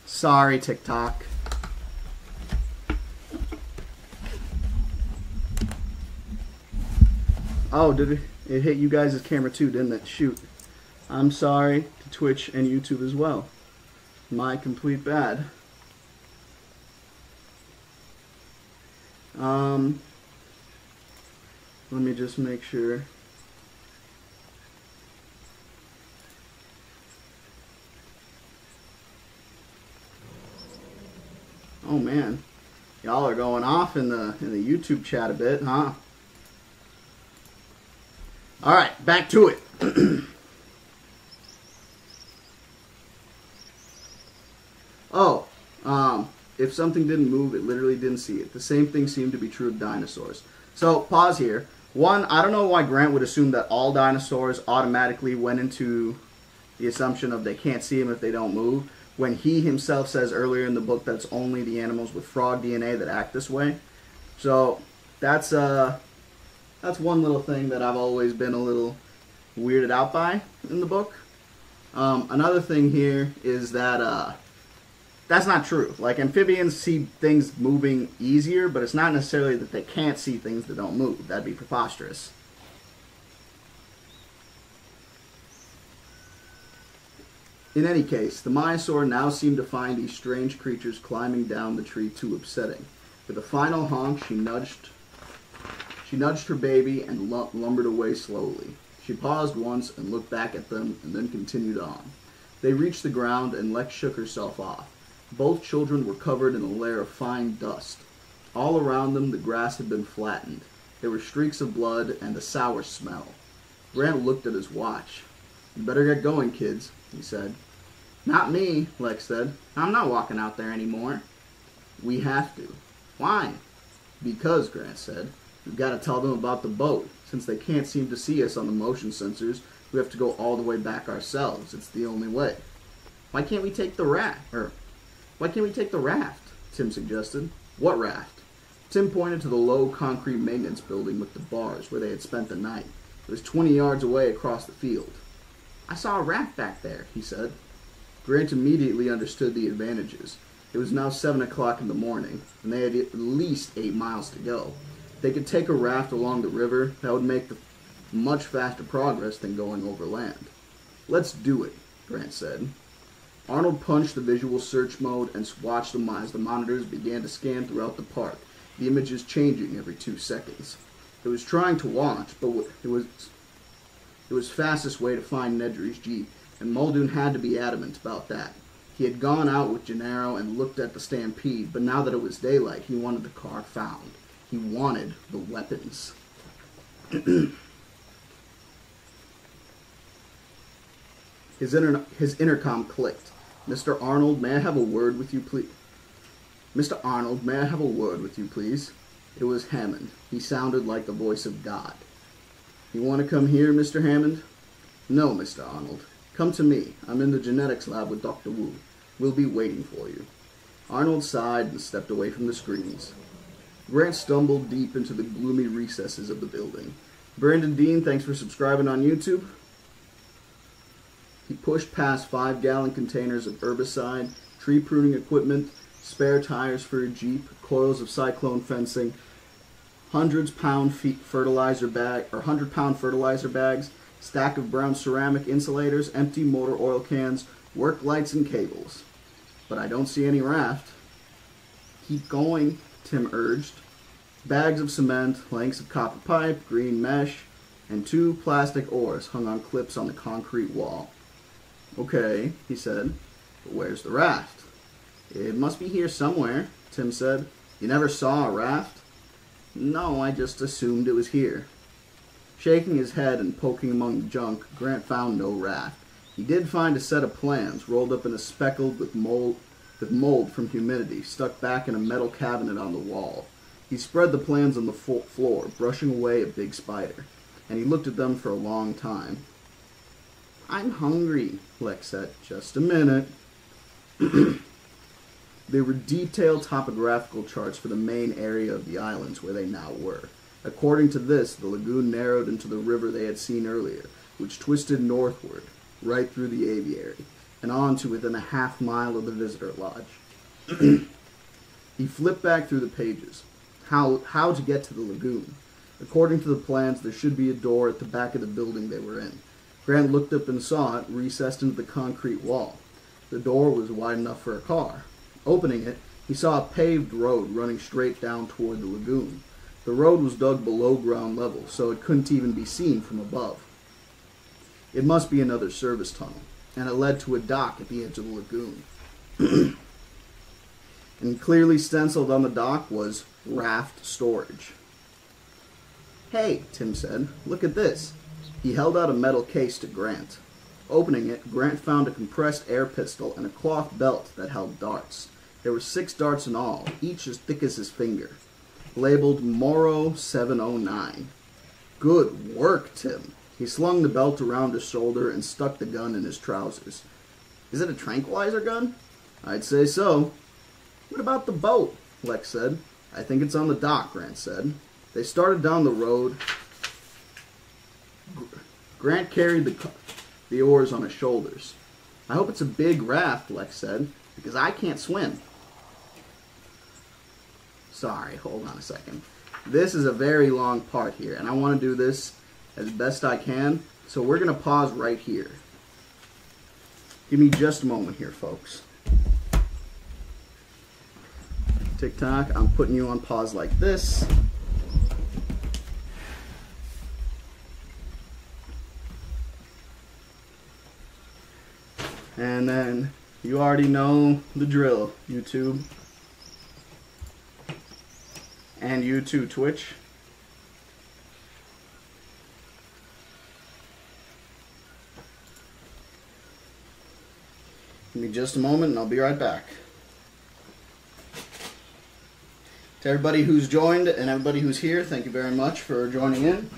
Sorry, TikTok. Oh, did it? It hit you guys' camera too, didn't it? Shoot. I'm sorry to Twitch and YouTube as well. My complete bad. Um, let me just make sure. Oh man, y'all are going off in the in the YouTube chat a bit, huh? All right, back to it. oh, um, if something didn't move, it literally didn't see it. The same thing seemed to be true of dinosaurs. So, pause here. One, I don't know why Grant would assume that all dinosaurs automatically went into the assumption of they can't see him if they don't move, when he himself says earlier in the book that's only the animals with frog DNA that act this way. So, that's uh, that's one little thing that I've always been a little weirded out by in the book. Um, another thing here is that uh, that's not true. Like amphibians see things moving easier, but it's not necessarily that they can't see things that don't move. That'd be preposterous. In any case, the Maiasaur now seemed to find these strange creatures climbing down the tree too upsetting. With a final honk, she nudged she nudged her baby and lumbered away slowly. She paused once and looked back at them and then continued on. They reached the ground and Lex shook herself off. Both children were covered in a layer of fine dust. All around them the grass had been flattened. There were streaks of blood and a sour smell. Grant looked at his watch. You better get going, kids, he said. Not me, Lex said. I'm not walking out there anymore. We have to. Why? Because, Grant said. We've got to tell them about the boat. Since they can't seem to see us on the motion sensors, we have to go all the way back ourselves. It's the only way. Why can't we take the raft? Or why can't we take the raft? Tim suggested. What raft? Tim pointed to the low concrete maintenance building with the bars where they had spent the night. It was 20 yards away across the field. I saw a raft back there, he said. Grant immediately understood the advantages. It was now 7 o'clock in the morning, and they had at least eight miles to go they could take a raft along the river, that would make the much faster progress than going over land. Let's do it, Grant said. Arnold punched the visual search mode and watched them as the monitors began to scan throughout the park, the images changing every two seconds. It was trying to watch, but it was it was fastest way to find Nedry's jeep, and Muldoon had to be adamant about that. He had gone out with Gennaro and looked at the stampede, but now that it was daylight, he wanted the car found. He wanted the weapons. his, inter- his intercom clicked. Mr. Arnold, may I have a word with you, please? Mr. Arnold, may I have a word with you, please? It was Hammond. He sounded like the voice of God. You want to come here, Mr. Hammond? No, Mr. Arnold. Come to me. I'm in the genetics lab with Dr. Wu. We'll be waiting for you. Arnold sighed and stepped away from the screens. Grant stumbled deep into the gloomy recesses of the building. Brandon Dean, thanks for subscribing on YouTube. He pushed past five gallon containers of herbicide, tree pruning equipment, spare tires for a Jeep, coils of cyclone fencing, hundreds pound feet fertilizer bag or hundred pound fertilizer bags, stack of brown ceramic insulators, empty motor oil cans, work lights and cables. But I don't see any raft. Keep going, Tim urged. Bags of cement, lengths of copper pipe, green mesh, and two plastic oars hung on clips on the concrete wall. Okay, he said, but where's the raft? It must be here somewhere, Tim said. You never saw a raft? No, I just assumed it was here. Shaking his head and poking among the junk, Grant found no raft. He did find a set of plans rolled up in a speckled with mold, with mold from humidity, stuck back in a metal cabinet on the wall. He spread the plans on the floor, brushing away a big spider, and he looked at them for a long time. I'm hungry, Lex said. Just a minute. they were detailed topographical charts for the main area of the islands where they now were. According to this, the lagoon narrowed into the river they had seen earlier, which twisted northward, right through the aviary, and on to within a half mile of the visitor lodge. he flipped back through the pages. How, how to get to the lagoon. According to the plans, there should be a door at the back of the building they were in. Grant looked up and saw it, recessed into the concrete wall. The door was wide enough for a car. Opening it, he saw a paved road running straight down toward the lagoon. The road was dug below ground level, so it couldn't even be seen from above. It must be another service tunnel, and it led to a dock at the edge of the lagoon. and clearly stenciled on the dock was raft storage. Hey, Tim said, look at this. He held out a metal case to Grant. Opening it, Grant found a compressed air pistol and a cloth belt that held darts. There were six darts in all, each as thick as his finger, labeled Moro 709. Good work, Tim. He slung the belt around his shoulder and stuck the gun in his trousers. Is it a tranquilizer gun? I'd say so. What about the boat? Lex said. I think it's on the dock, Grant said. They started down the road. Grant carried the, the oars on his shoulders. I hope it's a big raft, Lex said, because I can't swim. Sorry, hold on a second. This is a very long part here, and I want to do this as best I can. So we're going to pause right here. Give me just a moment here, folks. TikTok, I'm putting you on pause like this. And then you already know the drill, YouTube. And you too, Twitch. Give me just a moment and I'll be right back. To everybody who's joined and everybody who's here, thank you very much for joining in.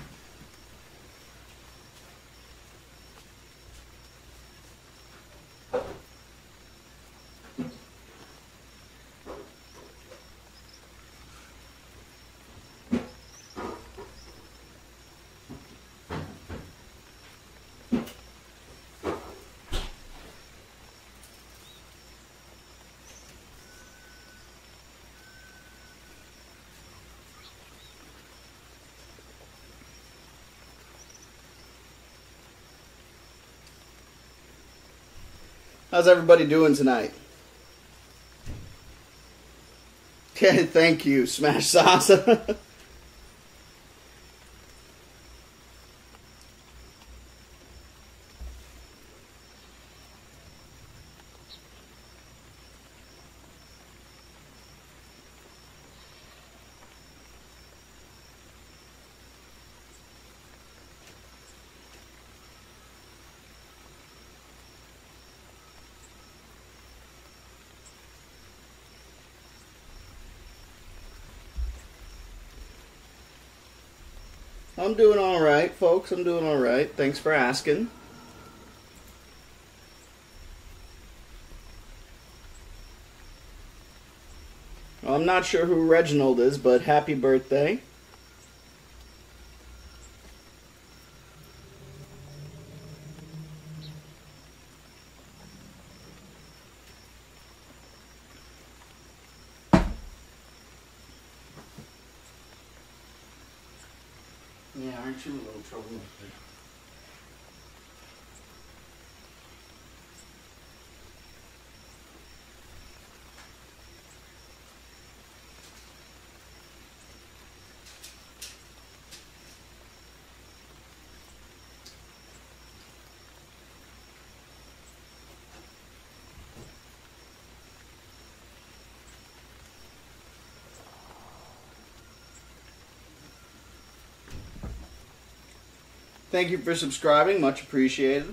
How's everybody doing tonight? Okay, thank you, Smash Salsa. I'm doing all right, folks. I'm doing all right. Thanks for asking. I'm not sure who Reginald is, but happy birthday. You little troublemaker? Thank you for subscribing. Much appreciated.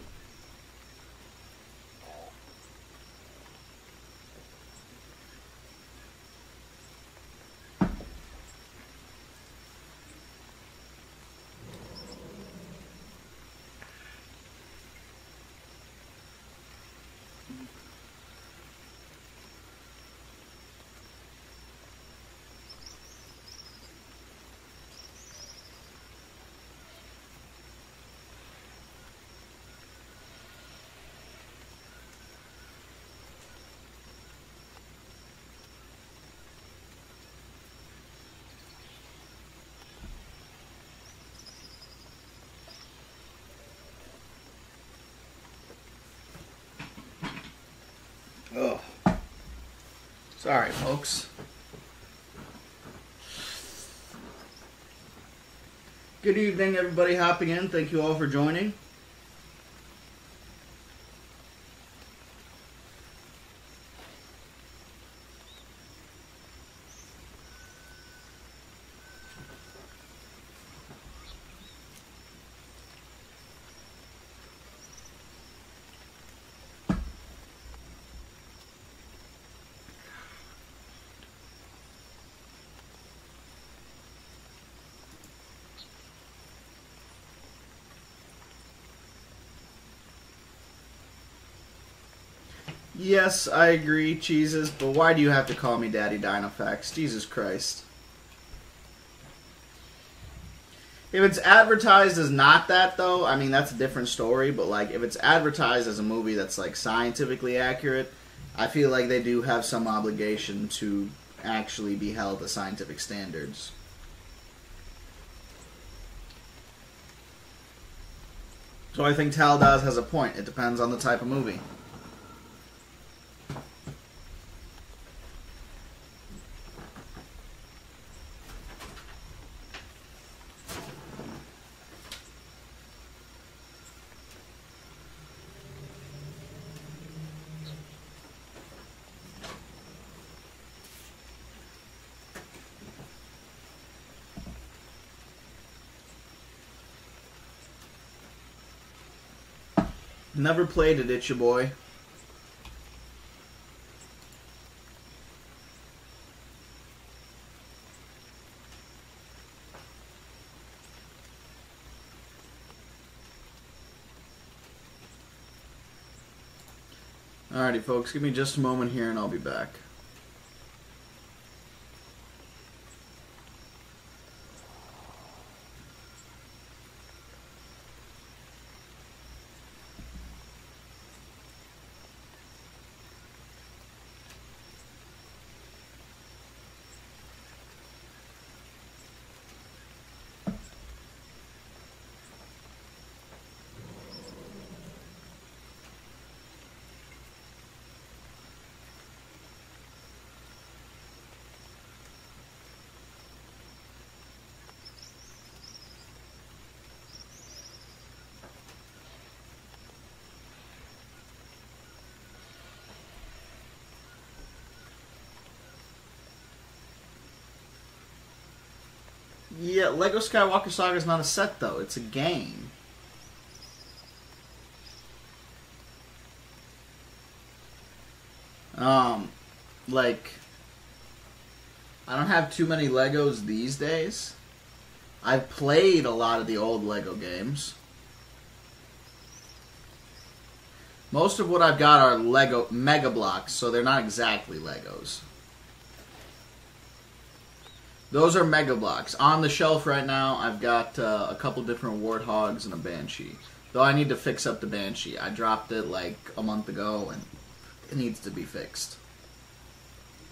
Oh. Sorry, folks. Good evening, everybody hopping in. Thank you all for joining. Yes, I agree, Jesus, but why do you have to call me Daddy Dinofax? Jesus Christ. If it's advertised as not that, though, I mean, that's a different story, but, like, if it's advertised as a movie that's, like, scientifically accurate, I feel like they do have some obligation to actually be held to scientific standards. So I think Taldas has a point. It depends on the type of movie. Never played it, it's your boy. Alrighty, folks, give me just a moment here and I'll be back. Yeah, Lego Skywalker Saga is not a set though; it's a game. Um, like, I don't have too many Legos these days, I've played a lot of the old Lego games. Most of what I've got are Lego Mega Bloks, so they're not exactly Legos. Those are Mega Bloks. On the shelf right now, I've got uh, a couple different Warthogs and a Banshee. Though I need to fix up the Banshee. I dropped it like a month ago, and it needs to be fixed.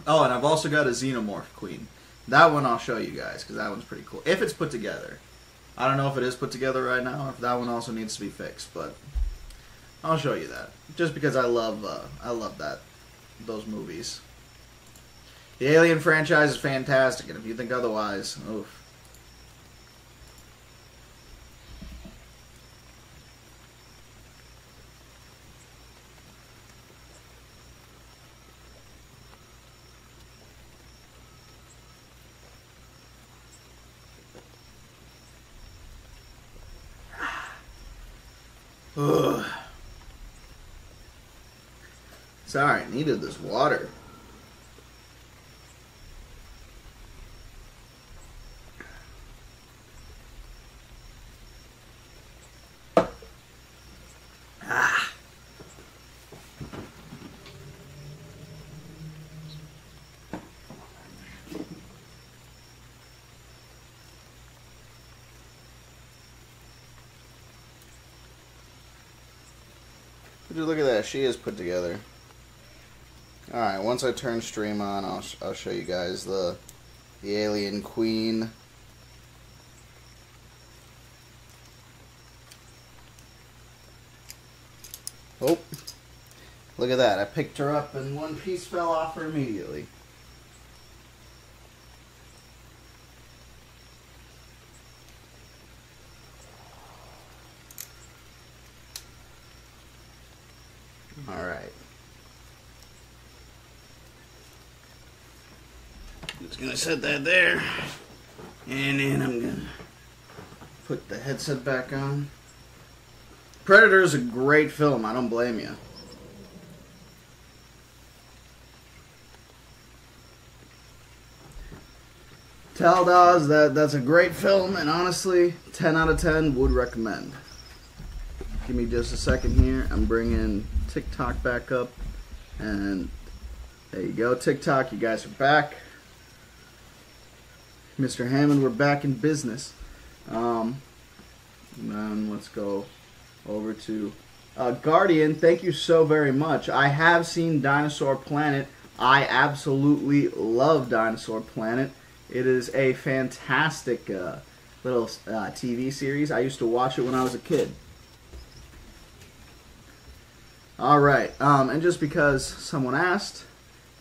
Oh, and I've also got a Xenomorph Queen. That one I'll show you guys, because that one's pretty cool. If it's put together. I don't know if it is put together right now, or if that one also needs to be fixed, but I'll show you that. Just because I love, uh, I love that, those movies. The Alien franchise is fantastic, and if you think otherwise, oof. Ugh. Sorry, I needed this water. Look at that? She is put together. All right. Once I turn stream on, I'll sh- I'll show you guys the the alien queen. Oh, look at that! I picked her up, and one piece fell off her immediately. All right. Just gonna set that there, and then I'm gonna put the headset back on. Predator is a great film. I don't blame you. Taldas, that that's a great film, and honestly, 10 out of 10 would recommend. Give me just a second here. I'm bringing TikTok back up, and there you go, TikTok. You guys are back. Mr. Hammond, we're back in business. Um, and then let's go over to uh, Guardian. Thank you so very much. I have seen Dinosaur Planet. I absolutely love Dinosaur Planet. It is a fantastic uh, little uh, TV series. I used to watch it when I was a kid. All right, um, and just because someone asked,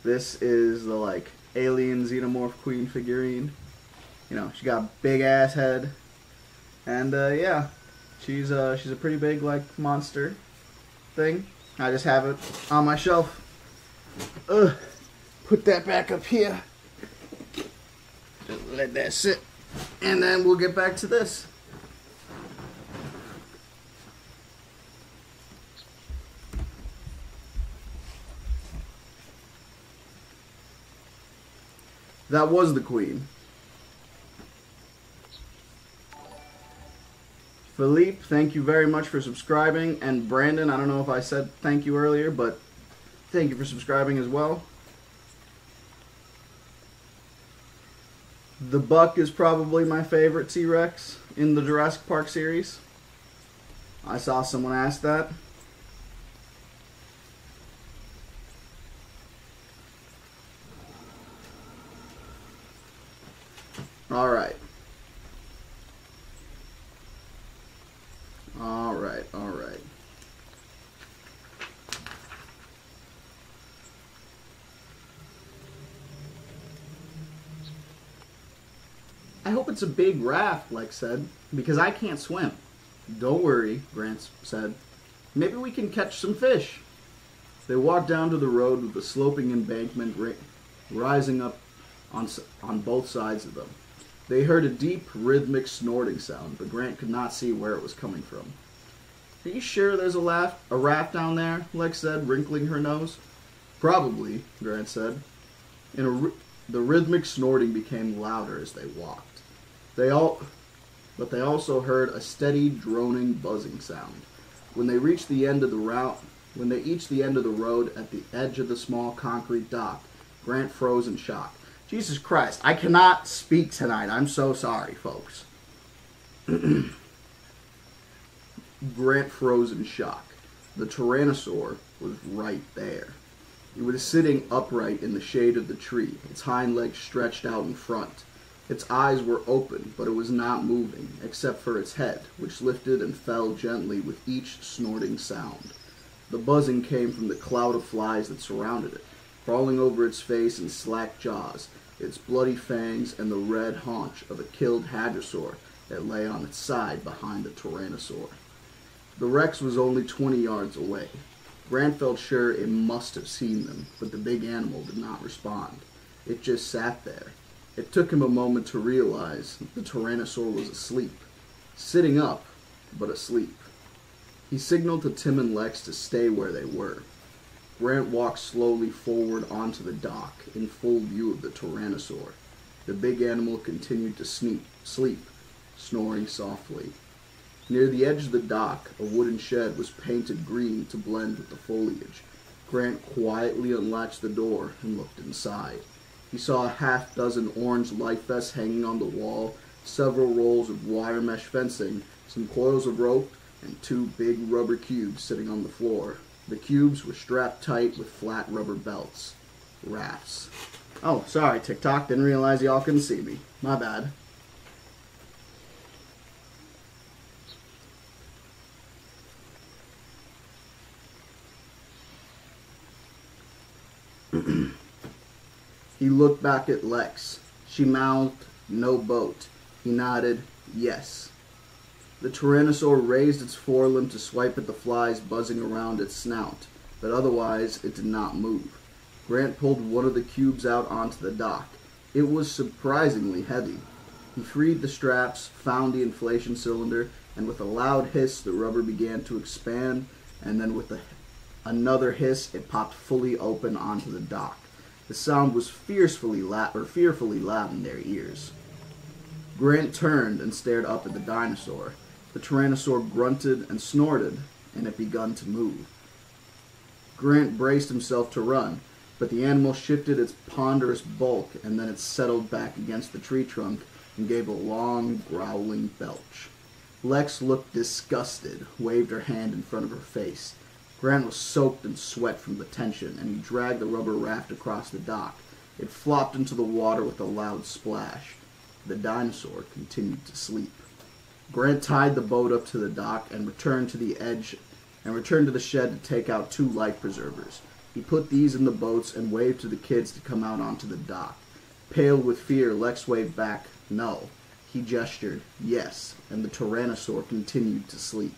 this is the like alien xenomorph queen figurine. You know, she got a big ass head, and uh, yeah, she's uh, she's a pretty big like monster thing. I just have it on my shelf. Ugh, put that back up here. Just let that sit, and then we'll get back to this. That was the queen. Philippe, thank you very much for subscribing. And Brandon, I don't know if I said thank you earlier, but thank you for subscribing as well. The Buck is probably my favorite T Rex in the Jurassic Park series. I saw someone ask that. All right. All right, all right. I hope it's a big raft, like said, because I can't swim. Don't worry, Grant said. Maybe we can catch some fish. They walked down to the road with the sloping embankment ri- rising up on, on both sides of them. They heard a deep, rhythmic snorting sound, but Grant could not see where it was coming from. Are you sure there's a, laugh, a raft down there? Lex said, wrinkling her nose. Probably, Grant said. In a, the rhythmic snorting became louder as they walked. They all, but they also heard a steady droning buzzing sound. When they reached the end of the route, when they reached the end of the road at the edge of the small concrete dock, Grant froze in shock. Jesus Christ, I cannot speak tonight. I'm so sorry, folks. Grant froze in shock. The Tyrannosaur was right there. It was sitting upright in the shade of the tree, its hind legs stretched out in front. Its eyes were open, but it was not moving, except for its head, which lifted and fell gently with each snorting sound. The buzzing came from the cloud of flies that surrounded it, crawling over its face in slack jaws, its bloody fangs, and the red haunch of a killed hadrosaur that lay on its side behind the tyrannosaur. The Rex was only 20 yards away. Grant felt sure it must have seen them, but the big animal did not respond. It just sat there. It took him a moment to realize the tyrannosaur was asleep. Sitting up, but asleep. He signaled to Tim and Lex to stay where they were. Grant walked slowly forward onto the dock in full view of the tyrannosaur. The big animal continued to sneak, sleep, snoring softly. Near the edge of the dock, a wooden shed was painted green to blend with the foliage. Grant quietly unlatched the door and looked inside. He saw a half dozen orange life vests hanging on the wall, several rolls of wire mesh fencing, some coils of rope, and two big rubber cubes sitting on the floor. The cubes were strapped tight with flat rubber belts. Rafts. Oh, sorry, TikTok. Didn't realize y'all couldn't see me. My bad. he looked back at Lex. She mouthed, no boat. He nodded, yes. The Tyrannosaur raised its forelimb to swipe at the flies buzzing around its snout, but otherwise it did not move. Grant pulled one of the cubes out onto the dock. It was surprisingly heavy. He freed the straps, found the inflation cylinder, and with a loud hiss the rubber began to expand, and then with a, another hiss it popped fully open onto the dock. The sound was fiercely or fearfully loud in their ears. Grant turned and stared up at the dinosaur. The tyrannosaur grunted and snorted, and it begun to move. Grant braced himself to run, but the animal shifted its ponderous bulk and then it settled back against the tree trunk and gave a long, growling belch. Lex looked disgusted, waved her hand in front of her face. Grant was soaked in sweat from the tension, and he dragged the rubber raft across the dock. It flopped into the water with a loud splash. The dinosaur continued to sleep. Grant tied the boat up to the dock and returned to the edge and returned to the shed to take out two life preservers. He put these in the boats and waved to the kids to come out onto the dock. Pale with fear, Lex waved back, no. He gestured, yes, and the tyrannosaur continued to sleep.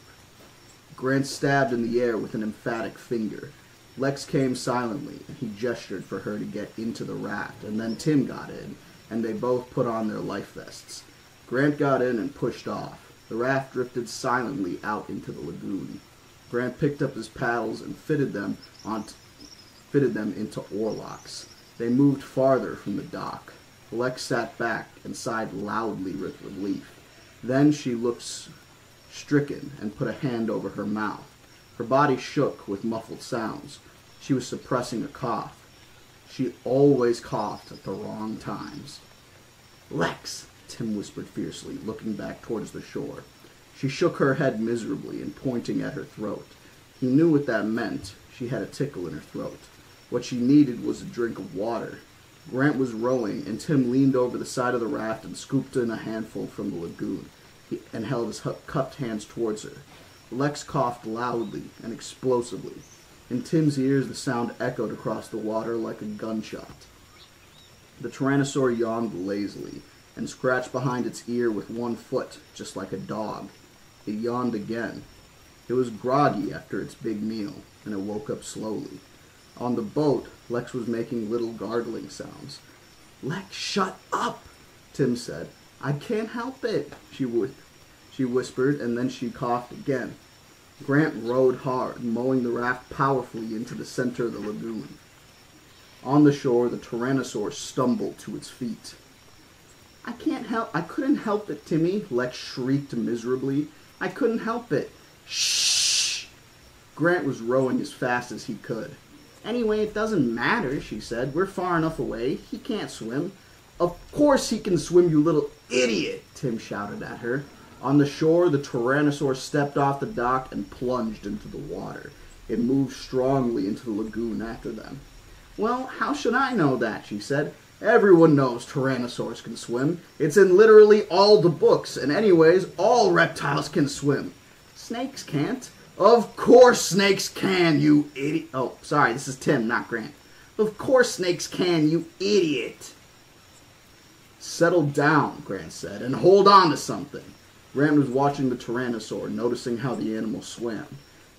Grant stabbed in the air with an emphatic finger. Lex came silently, and he gestured for her to get into the raft, and then Tim got in, and they both put on their life vests. Grant got in and pushed off. The raft drifted silently out into the lagoon. Grant picked up his paddles and fitted them onto, fitted them into oarlocks. They moved farther from the dock. Lex sat back and sighed loudly with relief. Then she looked stricken and put a hand over her mouth. Her body shook with muffled sounds. She was suppressing a cough. She always coughed at the wrong times. Lex, Tim whispered fiercely, looking back towards the shore. She shook her head miserably and pointing at her throat. He knew what that meant. She had a tickle in her throat. What she needed was a drink of water. Grant was rowing, and Tim leaned over the side of the raft and scooped in a handful from the lagoon and held his cupped hands towards her. Lex coughed loudly and explosively. In Tim's ears, the sound echoed across the water like a gunshot. The tyrannosaur yawned lazily and scratched behind its ear with one foot, just like a dog. It yawned again. It was groggy after its big meal, and it woke up slowly. On the boat, Lex was making little gargling sounds. Lex, shut up, Tim said. I can't help it, she would. She whispered, and then she coughed again. Grant rowed hard, mowing the raft powerfully into the center of the lagoon. On the shore, the tyrannosaur stumbled to its feet. I can't help. I couldn't help it, Timmy. Lex shrieked miserably. I couldn't help it. Shh. Grant was rowing as fast as he could. Anyway, it doesn't matter, she said. We're far enough away. He can't swim. Of course he can swim, you little idiot, Tim shouted at her. On the shore, the Tyrannosaur stepped off the dock and plunged into the water. It moved strongly into the lagoon after them. Well, how should I know that? she said. Everyone knows Tyrannosaurs can swim. It's in literally all the books, and anyways, all reptiles can swim. Snakes can't. Of course snakes can, you idiot. Oh, sorry, this is Tim, not Grant. Of course snakes can, you idiot. Settle down, Grant said, and hold on to something. Grant was watching the Tyrannosaur, noticing how the animal swam.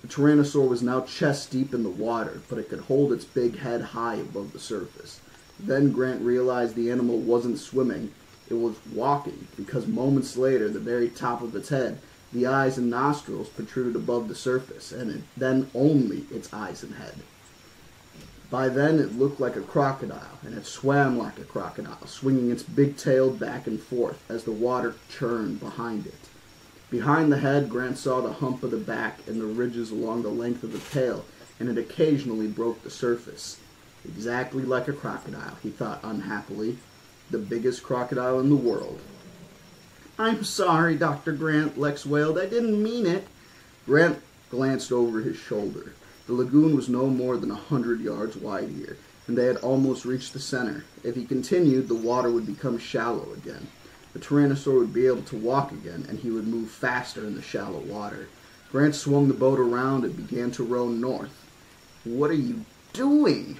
The Tyrannosaur was now chest deep in the water, but it could hold its big head high above the surface. Then Grant realized the animal wasn't swimming, it was walking, because moments later, the very top of its head, the eyes and nostrils protruded above the surface, and it, then only its eyes and head. By then, it looked like a crocodile, and it swam like a crocodile, swinging its big tail back and forth as the water churned behind it. Behind the head, Grant saw the hump of the back and the ridges along the length of the tail, and it occasionally broke the surface. Exactly like a crocodile, he thought unhappily. The biggest crocodile in the world. I'm sorry, Dr. Grant, Lex wailed. I didn't mean it. Grant glanced over his shoulder. The lagoon was no more than a hundred yards wide here, and they had almost reached the center. If he continued, the water would become shallow again. The Tyrannosaur would be able to walk again, and he would move faster in the shallow water. Grant swung the boat around and began to row north. What are you doing?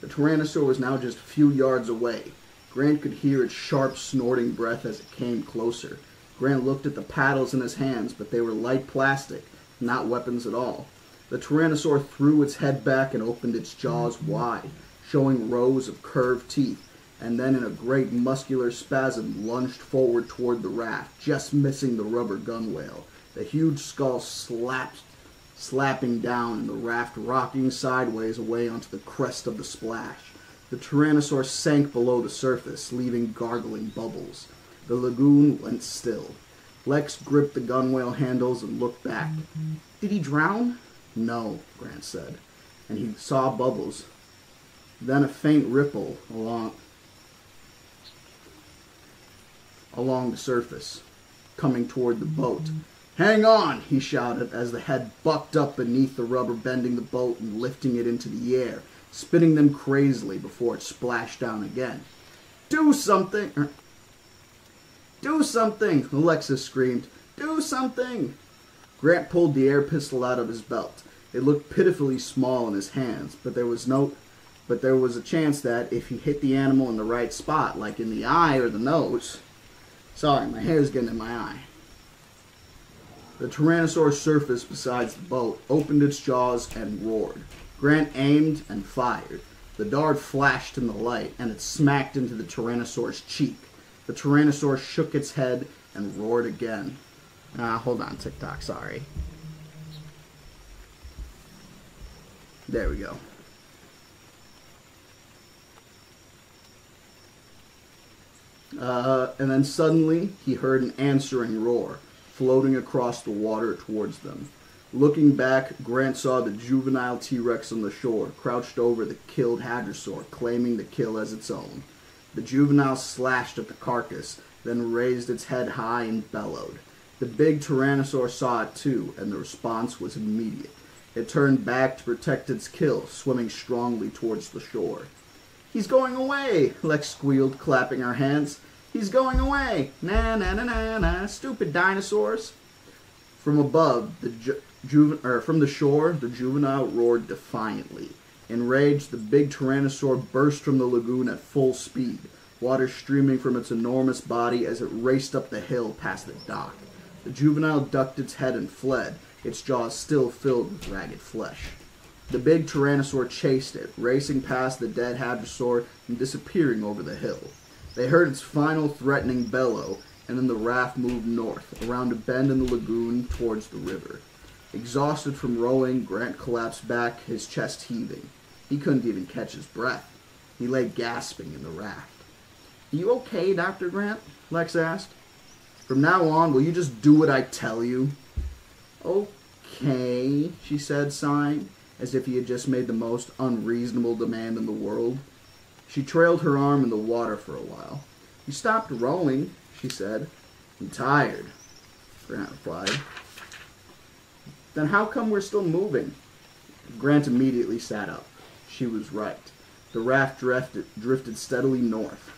The Tyrannosaur was now just a few yards away. Grant could hear its sharp, snorting breath as it came closer. Grant looked at the paddles in his hands, but they were light plastic, not weapons at all. The Tyrannosaur threw its head back and opened its jaws wide, showing rows of curved teeth, and then in a great muscular spasm lunged forward toward the raft, just missing the rubber gunwale. The huge skull slapped slapping down and the raft rocking sideways away onto the crest of the splash. The Tyrannosaur sank below the surface, leaving gargling bubbles. The lagoon went still. Lex gripped the gunwale handles and looked back. Did he drown? No, Grant said, and he saw bubbles. Then a faint ripple along along the surface, coming toward the boat. Hang on, he shouted as the head bucked up beneath the rubber, bending the boat and lifting it into the air, spinning them crazily before it splashed down again. Do something! Er, do something! Alexis screamed. Do something! Grant pulled the air pistol out of his belt. It looked pitifully small in his hands, but there was no but there was a chance that if he hit the animal in the right spot, like in the eye or the nose. Sorry, my hair's getting in my eye. The Tyrannosaur surfaced beside the boat, opened its jaws, and roared. Grant aimed and fired. The dart flashed in the light, and it smacked into the Tyrannosaur's cheek. The Tyrannosaur shook its head and roared again. Ah, hold on, TikTok, sorry. There we go. Uh, and then suddenly he heard an answering roar floating across the water towards them. Looking back, Grant saw the juvenile T Rex on the shore, crouched over the killed Hadrosaur, claiming the kill as its own. The juvenile slashed at the carcass, then raised its head high and bellowed. The big Tyrannosaur saw it too, and the response was immediate. It turned back to protect its kill, swimming strongly towards the shore. He's going away, Lex squealed, clapping her hands. He's going away. Na na na na na. Stupid dinosaurs. From above, the ju- juven- or from the shore, the juvenile roared defiantly. Enraged, the big tyrannosaur burst from the lagoon at full speed, water streaming from its enormous body as it raced up the hill past the dock. The juvenile ducked its head and fled, its jaws still filled with ragged flesh. The big tyrannosaur chased it, racing past the dead hadrosaur and disappearing over the hill. They heard its final threatening bellow, and then the raft moved north, around a bend in the lagoon towards the river. Exhausted from rowing, Grant collapsed back, his chest heaving. He couldn't even catch his breath. He lay gasping in the raft. Are you okay, Dr. Grant? Lex asked. From now on, will you just do what I tell you? Okay, she said, sighing, as if he had just made the most unreasonable demand in the world. She trailed her arm in the water for a while. You stopped rowing, she said. I'm tired, Grant replied. Then how come we're still moving? Grant immediately sat up. She was right. The raft drifted, drifted steadily north.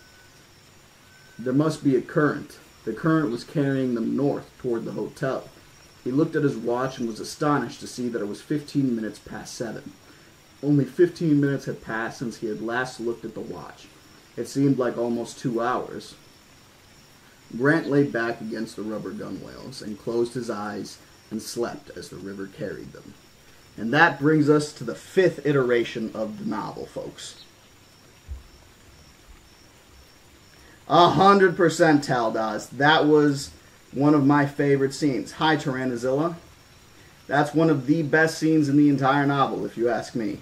There must be a current. The current was carrying them north toward the hotel. He looked at his watch and was astonished to see that it was 15 minutes past seven. Only 15 minutes had passed since he had last looked at the watch. It seemed like almost two hours. Grant lay back against the rubber gunwales and closed his eyes and slept as the river carried them. And that brings us to the fifth iteration of the novel, folks. A hundred percent, Taldas. That was one of my favorite scenes. Hi, Tyrannozilla. That's one of the best scenes in the entire novel, if you ask me.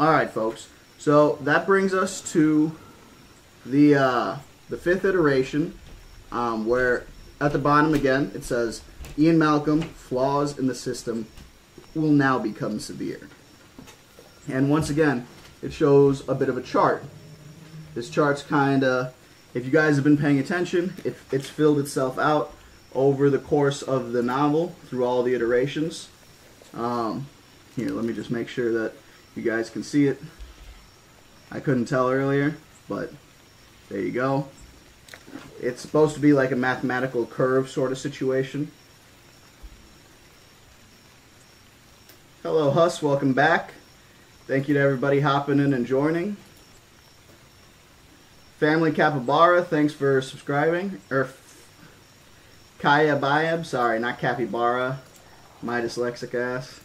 All right, folks. So that brings us to the uh, the fifth iteration, um, where at the bottom again it says Ian Malcolm flaws in the system will now become severe. And once again, it shows a bit of a chart. This chart's kind of, if you guys have been paying attention, it, it's filled itself out over the course of the novel through all the iterations. Um, here, let me just make sure that you guys can see it. I couldn't tell earlier, but there you go. It's supposed to be like a mathematical curve sort of situation. Hello, Huss. Welcome back. Thank you to everybody hopping in and joining. Family Capybara, thanks for subscribing. Or Kaya Bayab, sorry, not Capybara. My dyslexic ass.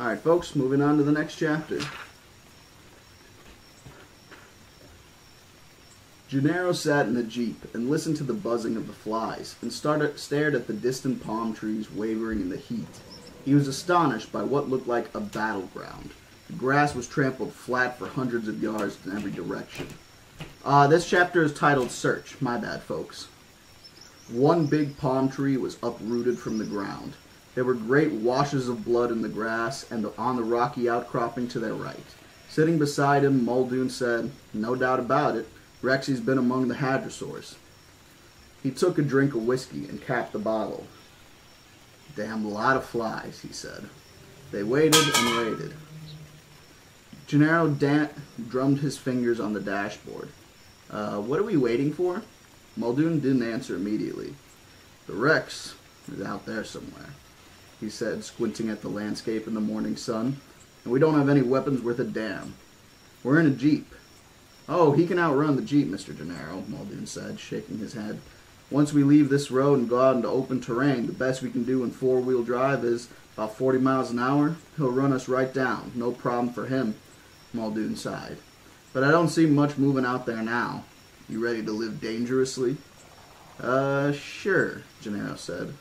Alright, folks, moving on to the next chapter. Gennaro sat in the jeep and listened to the buzzing of the flies and started, stared at the distant palm trees wavering in the heat. He was astonished by what looked like a battleground. The grass was trampled flat for hundreds of yards in every direction. Uh, this chapter is titled Search. My bad, folks. One big palm tree was uprooted from the ground. There were great washes of blood in the grass and on the rocky outcropping to their right. Sitting beside him, Muldoon said, No doubt about it, Rexy's been among the hadrosaurs. He took a drink of whiskey and capped the bottle. Damn lot of flies, he said. They waited and waited. Gennaro Dan- drummed his fingers on the dashboard. Uh, what are we waiting for? Muldoon didn't answer immediately. The Rex is out there somewhere, he said, squinting at the landscape in the morning sun. And we don't have any weapons worth a damn. We're in a jeep. Oh, he can outrun the Jeep, Mr. Gennaro, Muldoon said, shaking his head. Once we leave this road and go out into open terrain, the best we can do in four-wheel drive is about 40 miles an hour. He'll run us right down. No problem for him, Muldoon sighed. But I don't see much moving out there now. You ready to live dangerously? Uh, sure, Gennaro said.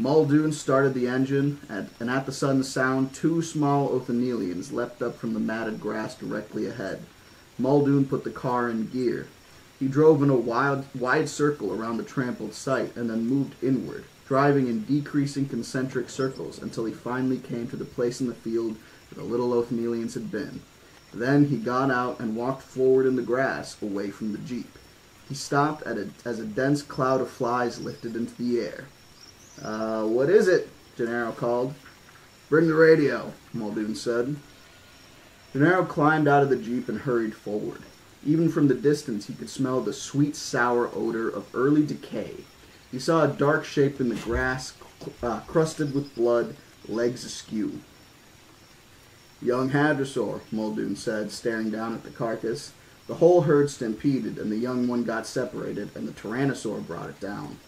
Muldoon started the engine, and at the sudden sound, two small Othnielians leapt up from the matted grass directly ahead. Muldoon put the car in gear. He drove in a wild, wide circle around the trampled site and then moved inward, driving in decreasing concentric circles until he finally came to the place in the field where the little Othnielians had been. Then he got out and walked forward in the grass, away from the jeep. He stopped a, as a dense cloud of flies lifted into the air. Uh, what is it? Gennaro called. Bring the radio, Muldoon said. Gennaro climbed out of the jeep and hurried forward. Even from the distance, he could smell the sweet, sour odor of early decay. He saw a dark shape in the grass, uh, crusted with blood, legs askew. Young hadrosaur, Muldoon said, staring down at the carcass. The whole herd stampeded, and the young one got separated, and the tyrannosaur brought it down.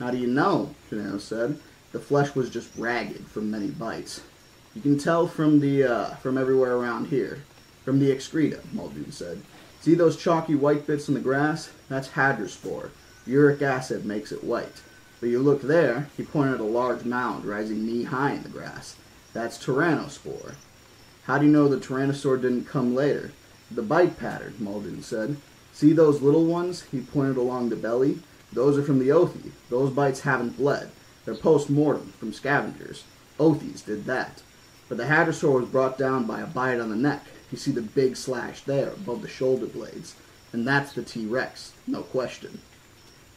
How do you know? Gennaro said. The flesh was just ragged from many bites. You can tell from the uh, from everywhere around here. From the excreta, Muldoon said. See those chalky white bits in the grass? That's hadrospore. Uric acid makes it white. But you look there, he pointed at a large mound rising knee-high in the grass. That's tyrannospore. How do you know the tyrannosaur didn't come later? The bite pattern, Muldoon said. See those little ones? He pointed along the belly. Those are from the othi. Those bites haven't bled. They're post-mortem, from scavengers. Othies did that. But the hadrosaur was brought down by a bite on the neck. You see the big slash there above the shoulder blades. And that's the T-Rex, no question.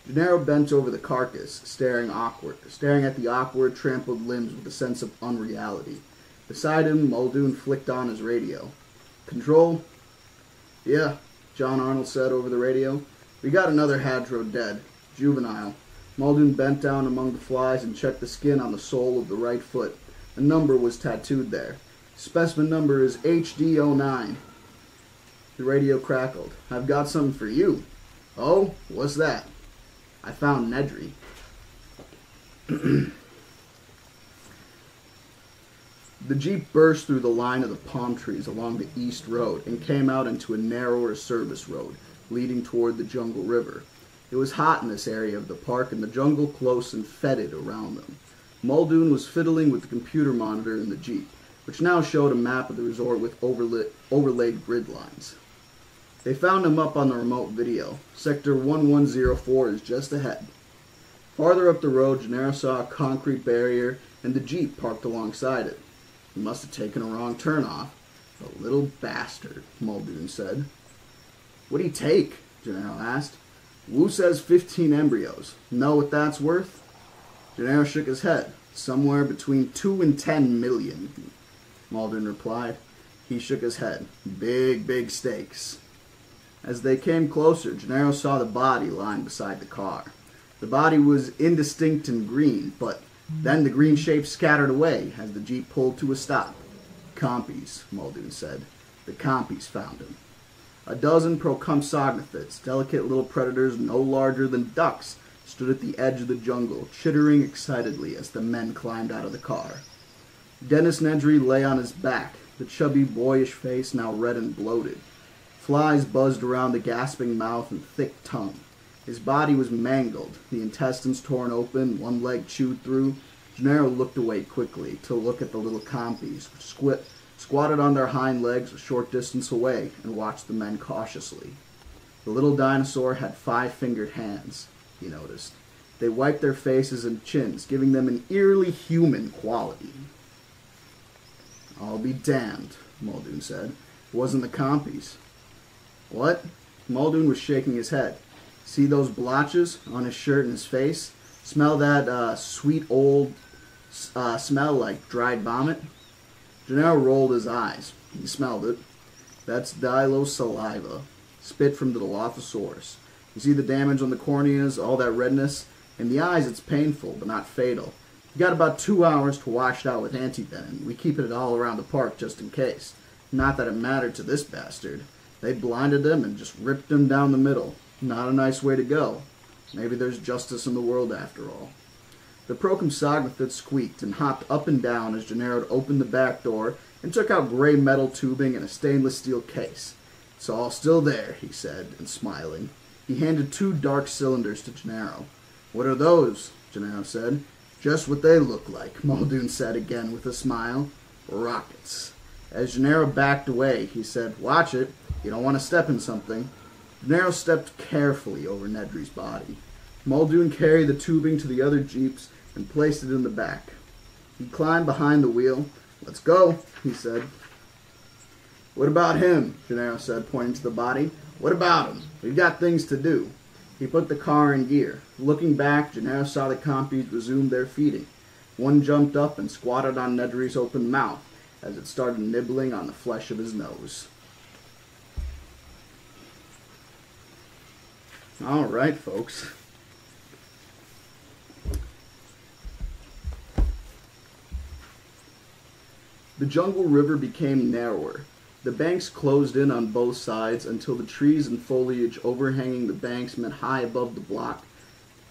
Gennaro bent over the carcass, staring awkward, staring at the awkward, trampled limbs with a sense of unreality. Beside him, Muldoon flicked on his radio. Control? Yeah, John Arnold said over the radio. We got another Hadro dead. Juvenile. Muldoon bent down among the flies and checked the skin on the sole of the right foot. A number was tattooed there. Specimen number is HD09. The radio crackled. I've got something for you. Oh, what's that? I found Nedry. the jeep burst through the line of the palm trees along the east road and came out into a narrower service road leading toward the jungle river. It was hot in this area of the park and the jungle close and fetid around them. Muldoon was fiddling with the computer monitor in the jeep, which now showed a map of the resort with overlaid grid lines. They found him up on the remote video. Sector 1104 is just ahead. Farther up the road, Gennaro saw a concrete barrier and the Jeep parked alongside it. He must have taken a wrong turn off. A little bastard, Muldoon said. What do he take? Gennaro asked. Wu says 15 embryos. Know what that's worth? Gennaro shook his head. Somewhere between 2 and 10 million, Muldoon replied. He shook his head. Big, big stakes. As they came closer, Gennaro saw the body lying beside the car. The body was indistinct and green, but then the green shape scattered away as the jeep pulled to a stop. Compies, Muldoon said. The compies found him. A dozen procompsognathus, delicate little predators no larger than ducks, stood at the edge of the jungle, chittering excitedly as the men climbed out of the car. Dennis Nedry lay on his back, the chubby boyish face now red and bloated. Flies buzzed around the gasping mouth and thick tongue. His body was mangled, the intestines torn open, one leg chewed through. Gennaro looked away quickly to look at the little compies, which squat, squatted on their hind legs a short distance away and watched the men cautiously. The little dinosaur had five-fingered hands, he noticed. They wiped their faces and chins, giving them an eerily human quality. I'll be damned, Muldoon said. It wasn't the compies. What? Muldoon was shaking his head. See those blotches on his shirt and his face? Smell that uh, sweet old uh, smell like dried vomit? Gennaro rolled his eyes. He smelled it. That's saliva, spit from the Dilophosaurus. You see the damage on the corneas, all that redness? In the eyes, it's painful, but not fatal. You got about two hours to wash it out with antivenin. We keep it all around the park just in case. Not that it mattered to this bastard. They blinded him and just ripped him down the middle. Not a nice way to go. Maybe there's justice in the world after all. The Procompsognathus squeaked and hopped up and down as Gennaro opened the back door and took out gray metal tubing and a stainless steel case. It's all still there, he said, and smiling. He handed two dark cylinders to Gennaro. What are those? Gennaro said. Just what they look like, Muldoon said again with a smile. Rockets. As Gennaro backed away, he said, Watch it. You don't want to step in something. Gennaro stepped carefully over Nedry's body. Muldoon carried the tubing to the other jeeps and placed it in the back. He climbed behind the wheel. Let's go, he said. What about him? Gennaro said, pointing to the body. What about him? We've got things to do. He put the car in gear. Looking back, Gennaro saw the compies resume their feeding. One jumped up and squatted on Nedry's open mouth as it started nibbling on the flesh of his nose. All right, folks. The jungle river became narrower. The banks closed in on both sides until the trees and foliage overhanging the banks met high above the block,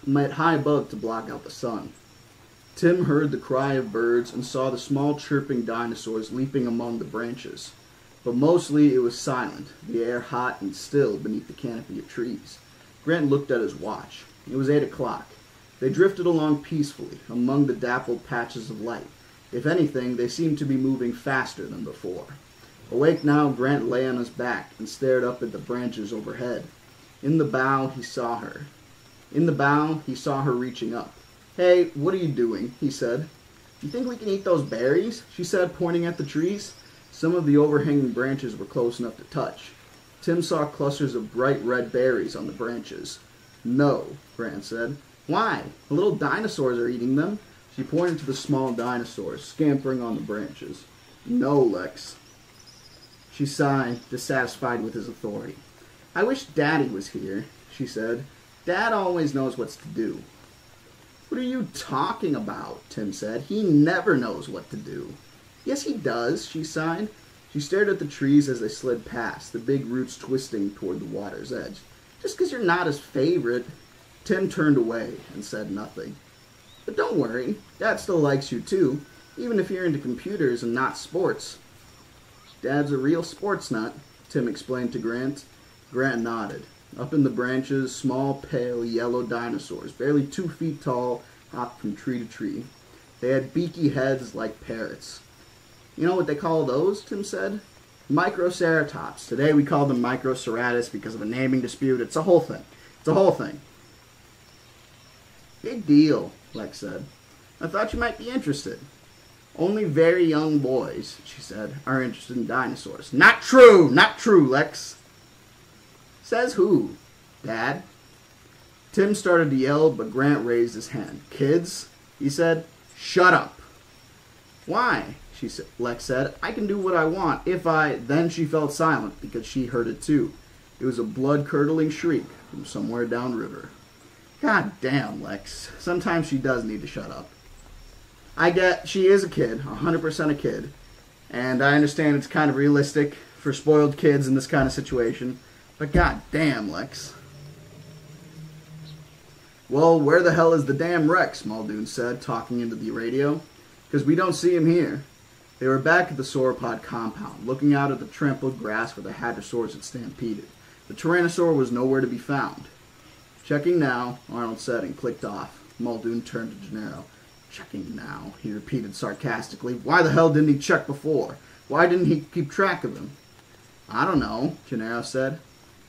met high above to block out the sun. Tim heard the cry of birds and saw the small chirping dinosaurs leaping among the branches. but mostly it was silent, the air hot and still beneath the canopy of trees. Grant looked at his watch. It was eight o'clock. They drifted along peacefully among the dappled patches of light. If anything, they seemed to be moving faster than before. Awake now, Grant lay on his back and stared up at the branches overhead. In the bow, he saw her. In the bow, he saw her reaching up. Hey, what are you doing? he said. You think we can eat those berries? she said, pointing at the trees. Some of the overhanging branches were close enough to touch. Tim saw clusters of bright red berries on the branches. No, Grant said. Why? The little dinosaurs are eating them. She pointed to the small dinosaurs scampering on the branches. No, Lex. She sighed, dissatisfied with his authority. I wish Daddy was here, she said. Dad always knows what to do. What are you talking about? Tim said. He never knows what to do. Yes, he does, she sighed. She stared at the trees as they slid past, the big roots twisting toward the water's edge. Just because you're not his favorite. Tim turned away and said nothing. But don't worry, Dad still likes you too, even if you're into computers and not sports. Dad's a real sports nut, Tim explained to Grant. Grant nodded. Up in the branches, small, pale, yellow dinosaurs, barely two feet tall, hopped from tree to tree. They had beaky heads like parrots. You know what they call those? Tim said. Microceratops. Today we call them Microceratus because of a naming dispute. It's a whole thing. It's a whole thing. Big deal, Lex said. I thought you might be interested. Only very young boys, she said, are interested in dinosaurs. Not true! Not true, Lex. Says who? Dad? Tim started to yell, but Grant raised his hand. Kids, he said, shut up. Why? she Lex said. I can do what I want if I. Then she fell silent because she heard it too. It was a blood curdling shriek from somewhere downriver. God damn, Lex. Sometimes she does need to shut up. I get she is a kid, 100% a kid, and I understand it's kind of realistic for spoiled kids in this kind of situation, but god damn, Lex. Well, where the hell is the damn Rex? Muldoon said, talking into the radio. Because we don't see him here. They were back at the sauropod compound, looking out at the trampled grass where the hadrosaurs had stampeded. The tyrannosaur was nowhere to be found. Checking now, Arnold said and clicked off. Muldoon turned to Gennaro. Checking now, he repeated sarcastically. Why the hell didn't he check before? Why didn't he keep track of him? I don't know, Gennaro said.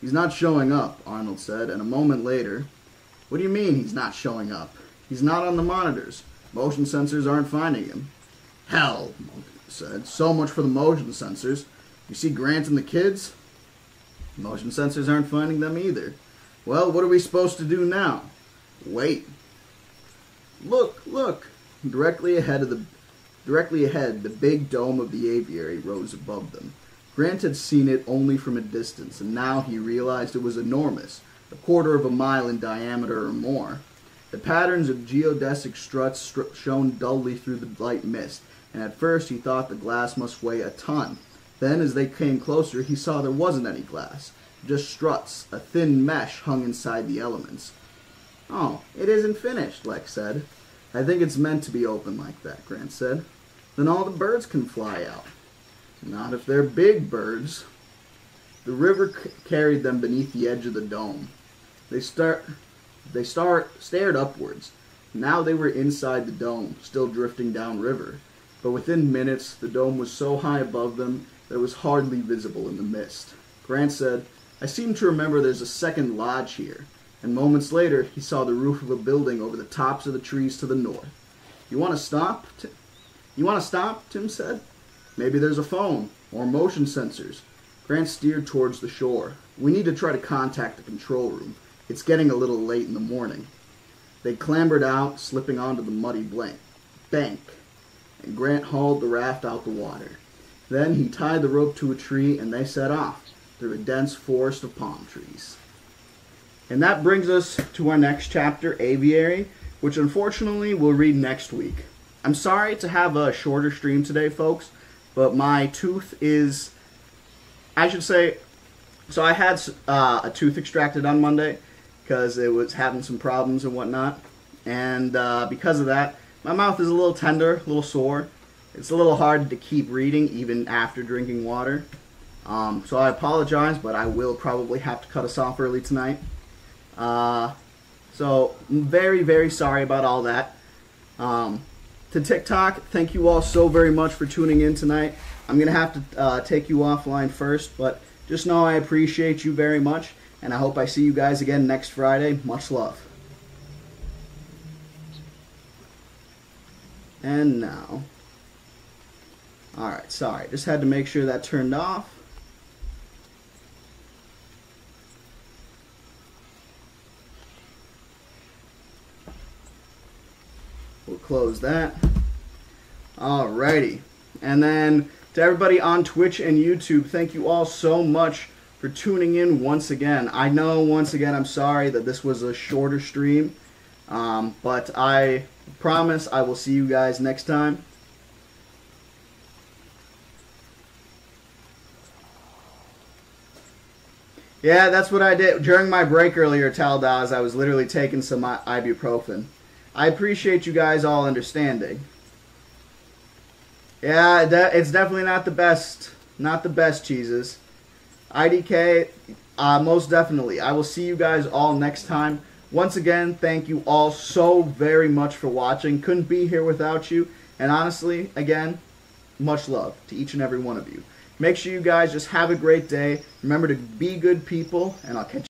He's not showing up, Arnold said, and a moment later, What do you mean he's not showing up? He's not on the monitors. Motion sensors aren't finding him. Hell, Muldoon said. So much for the motion sensors. You see Grant and the kids? Motion sensors aren't finding them either. Well, what are we supposed to do now? Wait. Look, look. Directly ahead of the directly ahead, the big dome of the aviary rose above them. Grant had seen it only from a distance, and now he realized it was enormous, a quarter of a mile in diameter or more. The patterns of geodesic struts shone dully through the light mist, and at first he thought the glass must weigh a ton. Then, as they came closer, he saw there wasn't any glass, just struts, a thin mesh hung inside the elements. Oh, it isn't finished, Lex said. I think it's meant to be open like that, Grant said. Then all the birds can fly out. Not if they're big birds. The river carried them beneath the edge of the dome. They start they start stared upwards. Now they were inside the dome, still drifting downriver but within minutes the dome was so high above them that it was hardly visible in the mist. Grant said, I seem to remember there's a second lodge here, and moments later he saw the roof of a building over the tops of the trees to the north. You want to stop? T- you want to stop? Tim said. Maybe there's a phone or motion sensors. Grant steered towards the shore. We need to try to contact the control room. It's getting a little late in the morning. They clambered out, slipping onto the muddy blank. bank and Grant hauled the raft out the water. Then he tied the rope to a tree and they set off through a dense forest of palm trees. And that brings us to our next chapter, Aviary, which unfortunately we'll read next week. I'm sorry to have a shorter stream today, folks, but my tooth is, I should say, so I had uh, a tooth extracted on Monday because it was having some problems and whatnot. And uh, because of that, my mouth is a little tender, a little sore. It's a little hard to keep reading even after drinking water. Um, so I apologize, but I will probably have to cut us off early tonight. Uh, so I'm very, very sorry about all that. Um, to TikTok, thank you all so very much for tuning in tonight. I'm going to have to uh, take you offline first, but just know I appreciate you very much, and I hope I see you guys again next Friday. Much love. And now. Alright, sorry. Just had to make sure that turned off. We'll close that. Alrighty. And then to everybody on Twitch and YouTube, thank you all so much for tuning in once again. I know once again I'm sorry that this was a shorter stream, um, but I promise I will see you guys next time. Yeah, that's what I did during my break earlier, Taldaz. I was literally taking some ibuprofen. I appreciate you guys all understanding. Yeah, it's definitely not the best, not the best cheeses. IDK, uh, most definitely. I will see you guys all next time. Once again, thank you all so very much for watching. Couldn't be here without you. And honestly, again, much love to each and every one of you. Make sure you guys just have a great day. Remember to be good people, and I'll catch you.